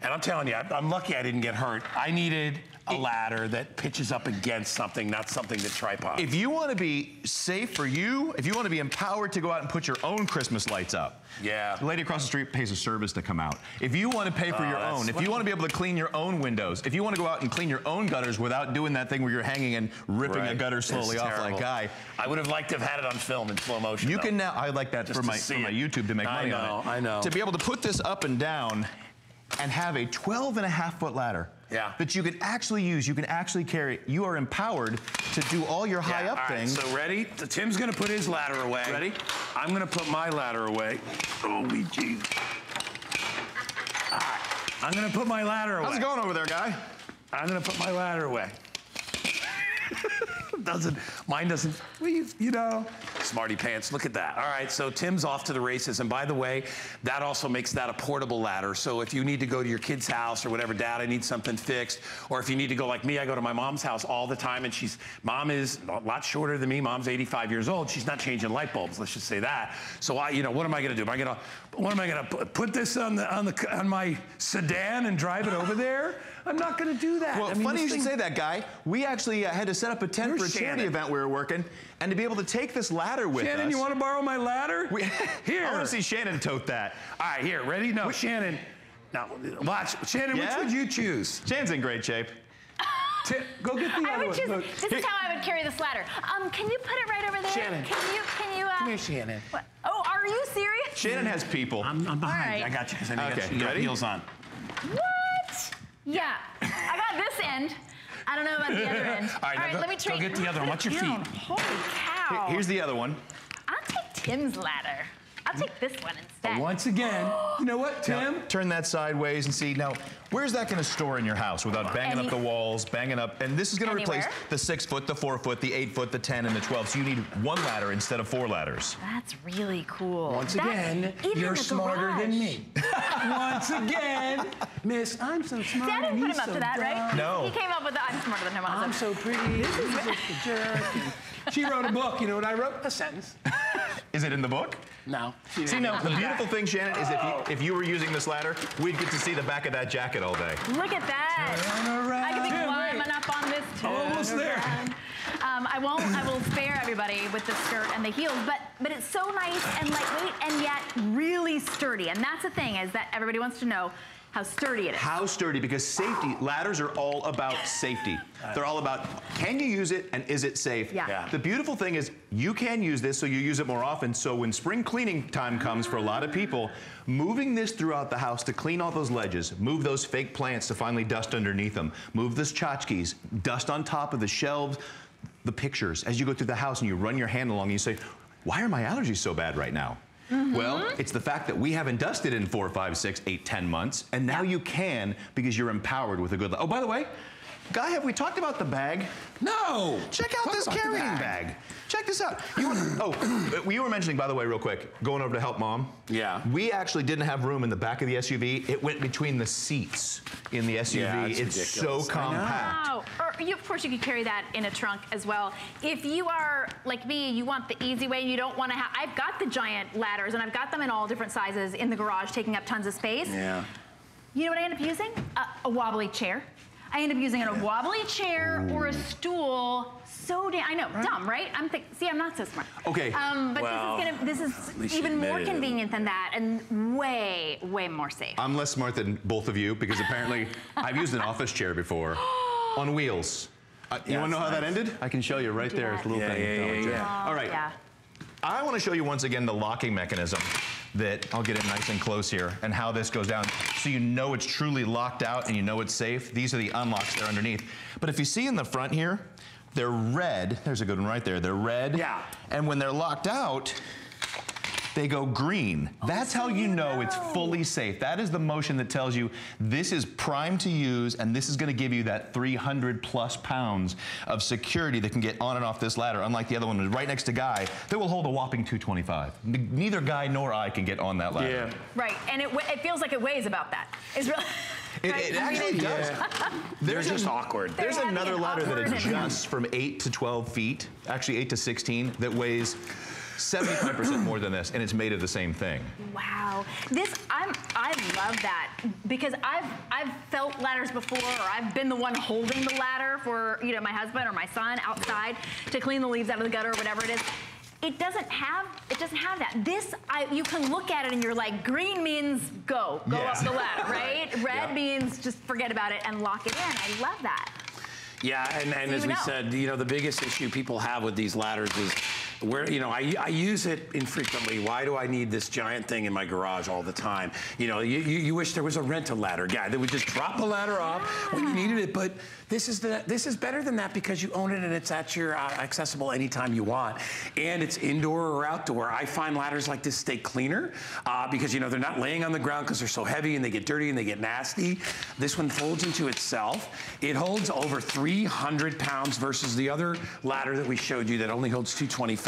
And I'm telling you, I- I'm lucky I didn't get hurt. I needed a ladder that pitches up against something, not something that tripod.
If you want to be safe for you, if you want to be empowered to go out and put your own Christmas lights up,
Yeah.
the lady across the street pays a service to come out. If you want to pay for
Oh,
your own, if you want to be able to clean your own windows, if you want to go out and clean your own gutters without doing that thing where you're hanging and ripping a gutter slowly
It's
off
terrible.
like Guy,
I would have liked to have had it on film in slow motion.
You
though.
can now. I like that
Just
for my for my. YouTube to make
I
money
know,
on it.
I know.
To be able to put this up and down, and have a 12 and a half foot ladder.
Yeah.
That you can actually use. You can actually carry. You are empowered to do all your high
Yeah,
up
all right,
things.
So ready? So Tim's gonna put his ladder away.
Ready?
I'm gonna put my ladder away. Holy jeez. All right. I'm gonna put my ladder away.
How's it going over there, guy?
I'm gonna put my ladder away. doesn't mine doesn't leave, you know. Smarty pants, look at that. All right, so Tim's off to the races. And by the way, that also makes that a portable ladder. So if you need to go to your kid's house or whatever, dad, I need something fixed. Or if you need to go like me, I go to my mom's house all the time and she's mom is a lot shorter than me. Mom's 85 years old. She's not changing light bulbs, let's just say that. So I, you know, what am I gonna do? Am I gonna what am I gonna put, put this on the on the on my sedan and drive it over there? I'm not gonna do that.
Well,
I mean,
funny you
this
should say that, guy. We actually uh, had to set up a tent
Where's
for a charity
Shannon?
event we were working, and to be able to take this ladder with
Shannon,
us.
you want to borrow my ladder?
We,
here.
I want to see Shannon tote that.
All right, here. Ready? No, Shannon. Now, watch. Shannon,
Yeah?
which would you choose?
Shannon's in great shape.
Ti- go get the
I
other
would
one.
choose.
Look.
This is how I would carry this ladder. Um, can you put it right over there?
Shannon.
Can you? Can you? Uh,
Come here, Shannon.
what- Oh, are you serious?
Shannon has people.
I'm, I'm behind.
right.
I got you because I know
Okay,
you got
ready?
heels on.
What? Yeah. I got this end. I don't know about the other end.
All right, now go-
let me
try.
go
get the other one. Watch your feet.
Holy cow.
Here's the other one.
I'll take Tim's ladder. I'll take this one instead.
Once again, you know what,
Now,
Tim?
turn that sideways and see. Now, where's that going to store in your house without banging
Any-
up the walls, banging up? And this is going to replace the six foot, the four foot, the eight foot, the 10, and the 12. So you need one ladder instead of four ladders.
That's really cool.
Once
That's-
again, you're smarter
garage.
than me. Once again, Miss, I'm so smart.
Dad didn't put him up
so
to that, right?
No.
He came up with the I'm smarter than him.
I'm
Also.
so pretty. This is just a jerk. She wrote a book. You know what I wrote? A sentence.
Is it in the book?
No.
See,
she didn't
no, the beautiful
that.
thing, Shannon, is if you, if you were using this ladder, we'd get to see the back of that jacket all day.
Look at that.
Turn
I could be
around.
climbing up on this too.
Almost there.
Um, I won't. I will spare everybody with the skirt and the heels, but but it's so nice and lightweight and yet really sturdy. And that's the thing is that everybody wants to know. How sturdy it is.
How sturdy, because safety, ladders are all about safety. They're all about, can you use it and is it safe?
Yeah. Yeah.
The beautiful thing is you can use this so you use it more often. So when spring cleaning time comes for a lot of people, moving this throughout the house to clean all those ledges, move those fake plants to finally dust underneath them, move the tchotchkes, dust on top of the shelves, the pictures. As you go through the house and you run your hand along and you say, why are my allergies so bad right now? Mm-hmm. Well, it's the fact that we haven't dusted in four, five, six, eight, ten months, and now you can because you're empowered with a good. Oh, by the way, Guy, have we talked about the bag?
No.
Check out
Talk
this carrying
bag.
bag. Check this out. You were, oh, you were mentioning, by the way, real quick, going over to help mom.
Yeah.
We actually didn't have room in the back of the SUV. It went between the seats in the SUV.
Yeah, it's
it's
ridiculous.
so
I
compact.
Wow. Or you, of course, you could carry that in a trunk as well. If you are like me, you want the easy way, and you don't want to have. I've got the giant ladders, and I've got them in all different sizes in the garage, taking up tons of space.
Yeah.
You know what I end up using? A, a wobbly chair. I end up using a wobbly chair or a stool. So damn, I know, dumb, right? I'm think, see, I'm not so smart.
Okay.
Um, but
Well,
this is gonna, this is even more convenient than that, and way, way more safe.
I'm less smart than both of you because apparently I've used an office chair before on wheels. Uh, you
Yeah,
want to know how
it's
that ended? I can show you right there.
that.
It's a little
Yeah,
thing.
yeah, yeah, yeah.
All right.
Yeah.
I want to show you once again the locking mechanism that I'll get it nice and close here and how this goes down so you know it's truly locked out and you know it's safe. These are the unlocks there underneath. But if you see in the front here, they're red. There's a good one right there. They're red.
Yeah.
And when they're locked out, they go green. Oh, That's how you know it's fully safe. That is the motion that tells you this is primed to use and this is gonna give you that 300 plus pounds of security that can get on and off this ladder, unlike the other one right next to Guy that will hold a whopping 225. N- Neither Guy nor I can get on that ladder.
Yeah.
Right, and it, it feels like it weighs about that. It's really.
It, it
I mean,
actually
it-
does.
They're just
an-
awkward.
There's another ladder that
awkward
adjusts from 8 to 12 feet, actually 8 to 16, that weighs 75% more than this, and it's made of the same thing.
Wow, this I'm I love that because I've I've felt ladders before, or I've been the one holding the ladder for you know my husband or my son outside to clean the leaves out of the gutter or whatever it is. It doesn't have it doesn't have that. This I you can look at it and you're like green means go go
Yes.
up the ladder, right? Red
Yeah.
means just forget about it and lock it in. I love that.
Yeah, and, and
So
as we
know.
said, you know, the biggest issue people have with these ladders is where, you know, I, I use it infrequently. Why do I need this giant thing in my garage all the time? You know, you, you, you wish there was a rent a ladder guy that would just drop a ladder off when you needed it, but this is the this is better than that because you own it and it's at your uh, accessible anytime you want, and it's indoor or outdoor. I find ladders like this stay cleaner uh, because you know they're not laying on the ground because they're so heavy and they get dirty and they get nasty. This one folds into itself. It holds over 300 pounds versus the other ladder that we showed you that only holds 225.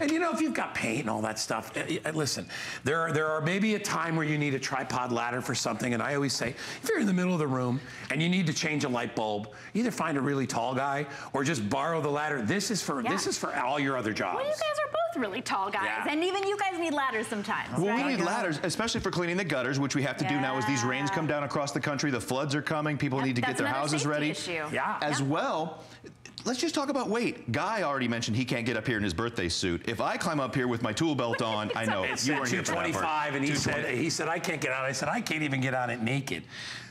And you know if you've got paint and all that stuff, eh, eh, listen, there are, there are maybe a time where you need a tripod ladder for something, and I always say if you're in the middle of the room and you need to change a light bulb, either find a really tall guy or just borrow the ladder. This is for
Yeah.
this is for all your other jobs.
Well, you guys are both really tall guys,
Yeah.
and even you guys need ladders sometimes.
Well,
right?
we need ladders, especially for cleaning the gutters, which we have to do now as these rains come down across the country. The floods are coming. People
Yep,
need to get
that's
their
another
houses
safety
ready.
issue.
Yeah.
As well, let's just talk about weight. Guy already mentioned he can't get up here in his birthday suit. If I climb up here with my tool belt on, I know you weren't here for that part.
225, and he said he said I can't get on. it. I said I can't even get on it naked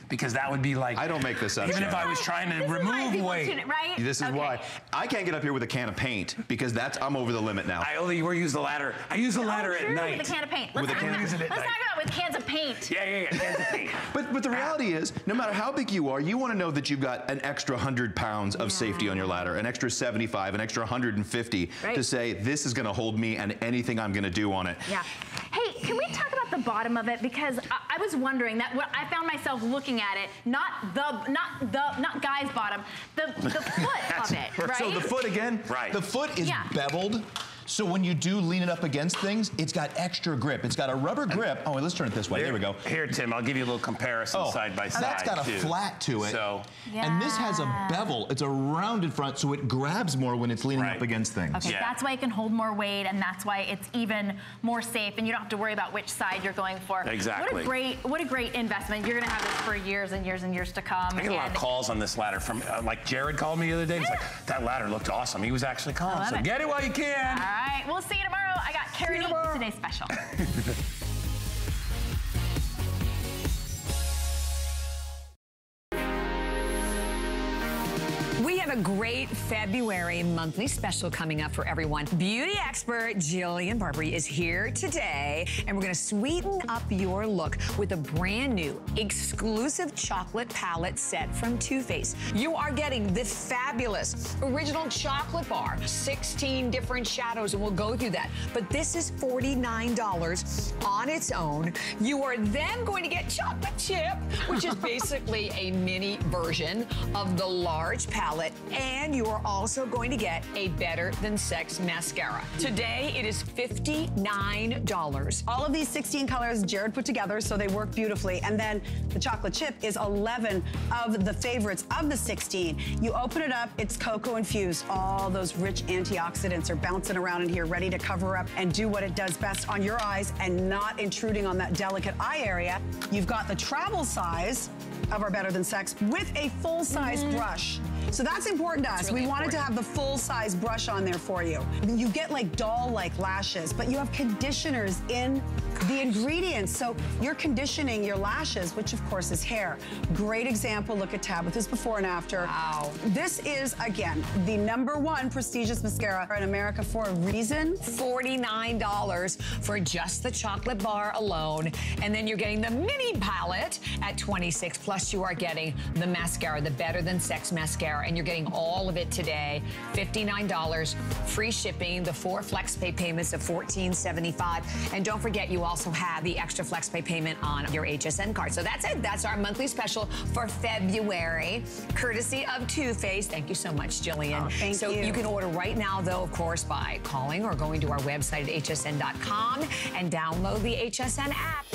because that would be like
I don't make this up,
Even if I was trying to
This
remove weight.
it, right?
This is
Okay.
why I can't get up here with a can of paint because that's I'm over the limit now.
I only wear use the ladder. I use the oh, ladder
oh,
at night.
With a can of paint. Let's,
With a
talk,
can-
about,
Use
let's talk about with cans of paint.
Yeah, yeah, yeah. cans of paint.
But but the reality ah. is, no matter how big you are, you want to know that you've got an extra 100 pounds of safety on your ladder, an extra 75, an extra 150
Right.
to say this is going to hold me and anything I'm going to do on it.
Yeah. Hey, can we talk about the bottom of it? Because I, I was wondering that what I found myself looking at it, not the not the not guy's bottom, the the foot of it, right?
So the foot again,
Right.
The foot is
Yeah.
beveled. So when you do lean it up against things, it's got extra grip. It's got a rubber grip. Oh, wait, let's turn it this way. There we go.
Here, Tim, I'll give you a little comparison
Oh,
side by side.
That's got a
too.
flat to it.
So,
And this has a bevel. It's a rounded front, so it grabs more when it's leaning
Right.
up against things.
Okay,
Yeah.
that's why it can hold more weight, and that's why it's even more safe, and you don't have to worry about which side you're going for. Exactly. What
Exactly.
a great, what a great investment. You're gonna have this for years and years and years to come.
I get a lot of calls on this ladder from, uh, like Jared called me the other day. He's like, that ladder looked awesome. He was actually calling. So
it.
get it while you
All
can.
Right, we'll see you tomorrow. I got Carrie Neat today's special.
great February monthly special coming up for everyone. Beauty expert Jillian Barbary is here today, and we're going to sweeten up your look with a brand new exclusive chocolate palette set from Too Faced. You are getting the fabulous original chocolate bar, 16 different shadows, and we'll go through that. But this is $49 on its own. You are then going to get chocolate chip, which is basically a mini version of the large palette, and you are also going to get a Better Than Sex mascara. Today, it is $59.
All of these 16 colors Jerrod put together, so they work beautifully. And then the chocolate chip is 11 of the favorites of the 16. You open it up, it's cocoa infused. All those rich antioxidants are bouncing around in here, ready to cover up and do what it does best on your eyes and not intruding on that delicate eye area. You've got the travel size of our Better Than Sex with a full-size mm-hmm. brush. So that's important to us.
really
we wanted to have the full-size brush on there for you. You get like doll-like lashes, but you have conditioners in the ingredients. So you're conditioning your lashes, which of course is hair. Great example, look at Tabitha's before and after.
Wow.
This is, again, the number one prestigious mascara in America for a reason.
$49 for just the chocolate bar alone. And then you're getting the mini palette at 26 plus you are getting the mascara, the Better Than Sex mascara, and you're getting all of it today. $59, free shipping, the four flex pay payments of $14.75. And don't forget, you also have the extra flex pay payment on your HSN card. So that's it. That's our monthly special for February, courtesy of Too Faced. Thank you so much, Jillian.
Oh, thank
so
you.
you can order right now, though, of course, by calling or going to our website at hsn.com and download the HSN app.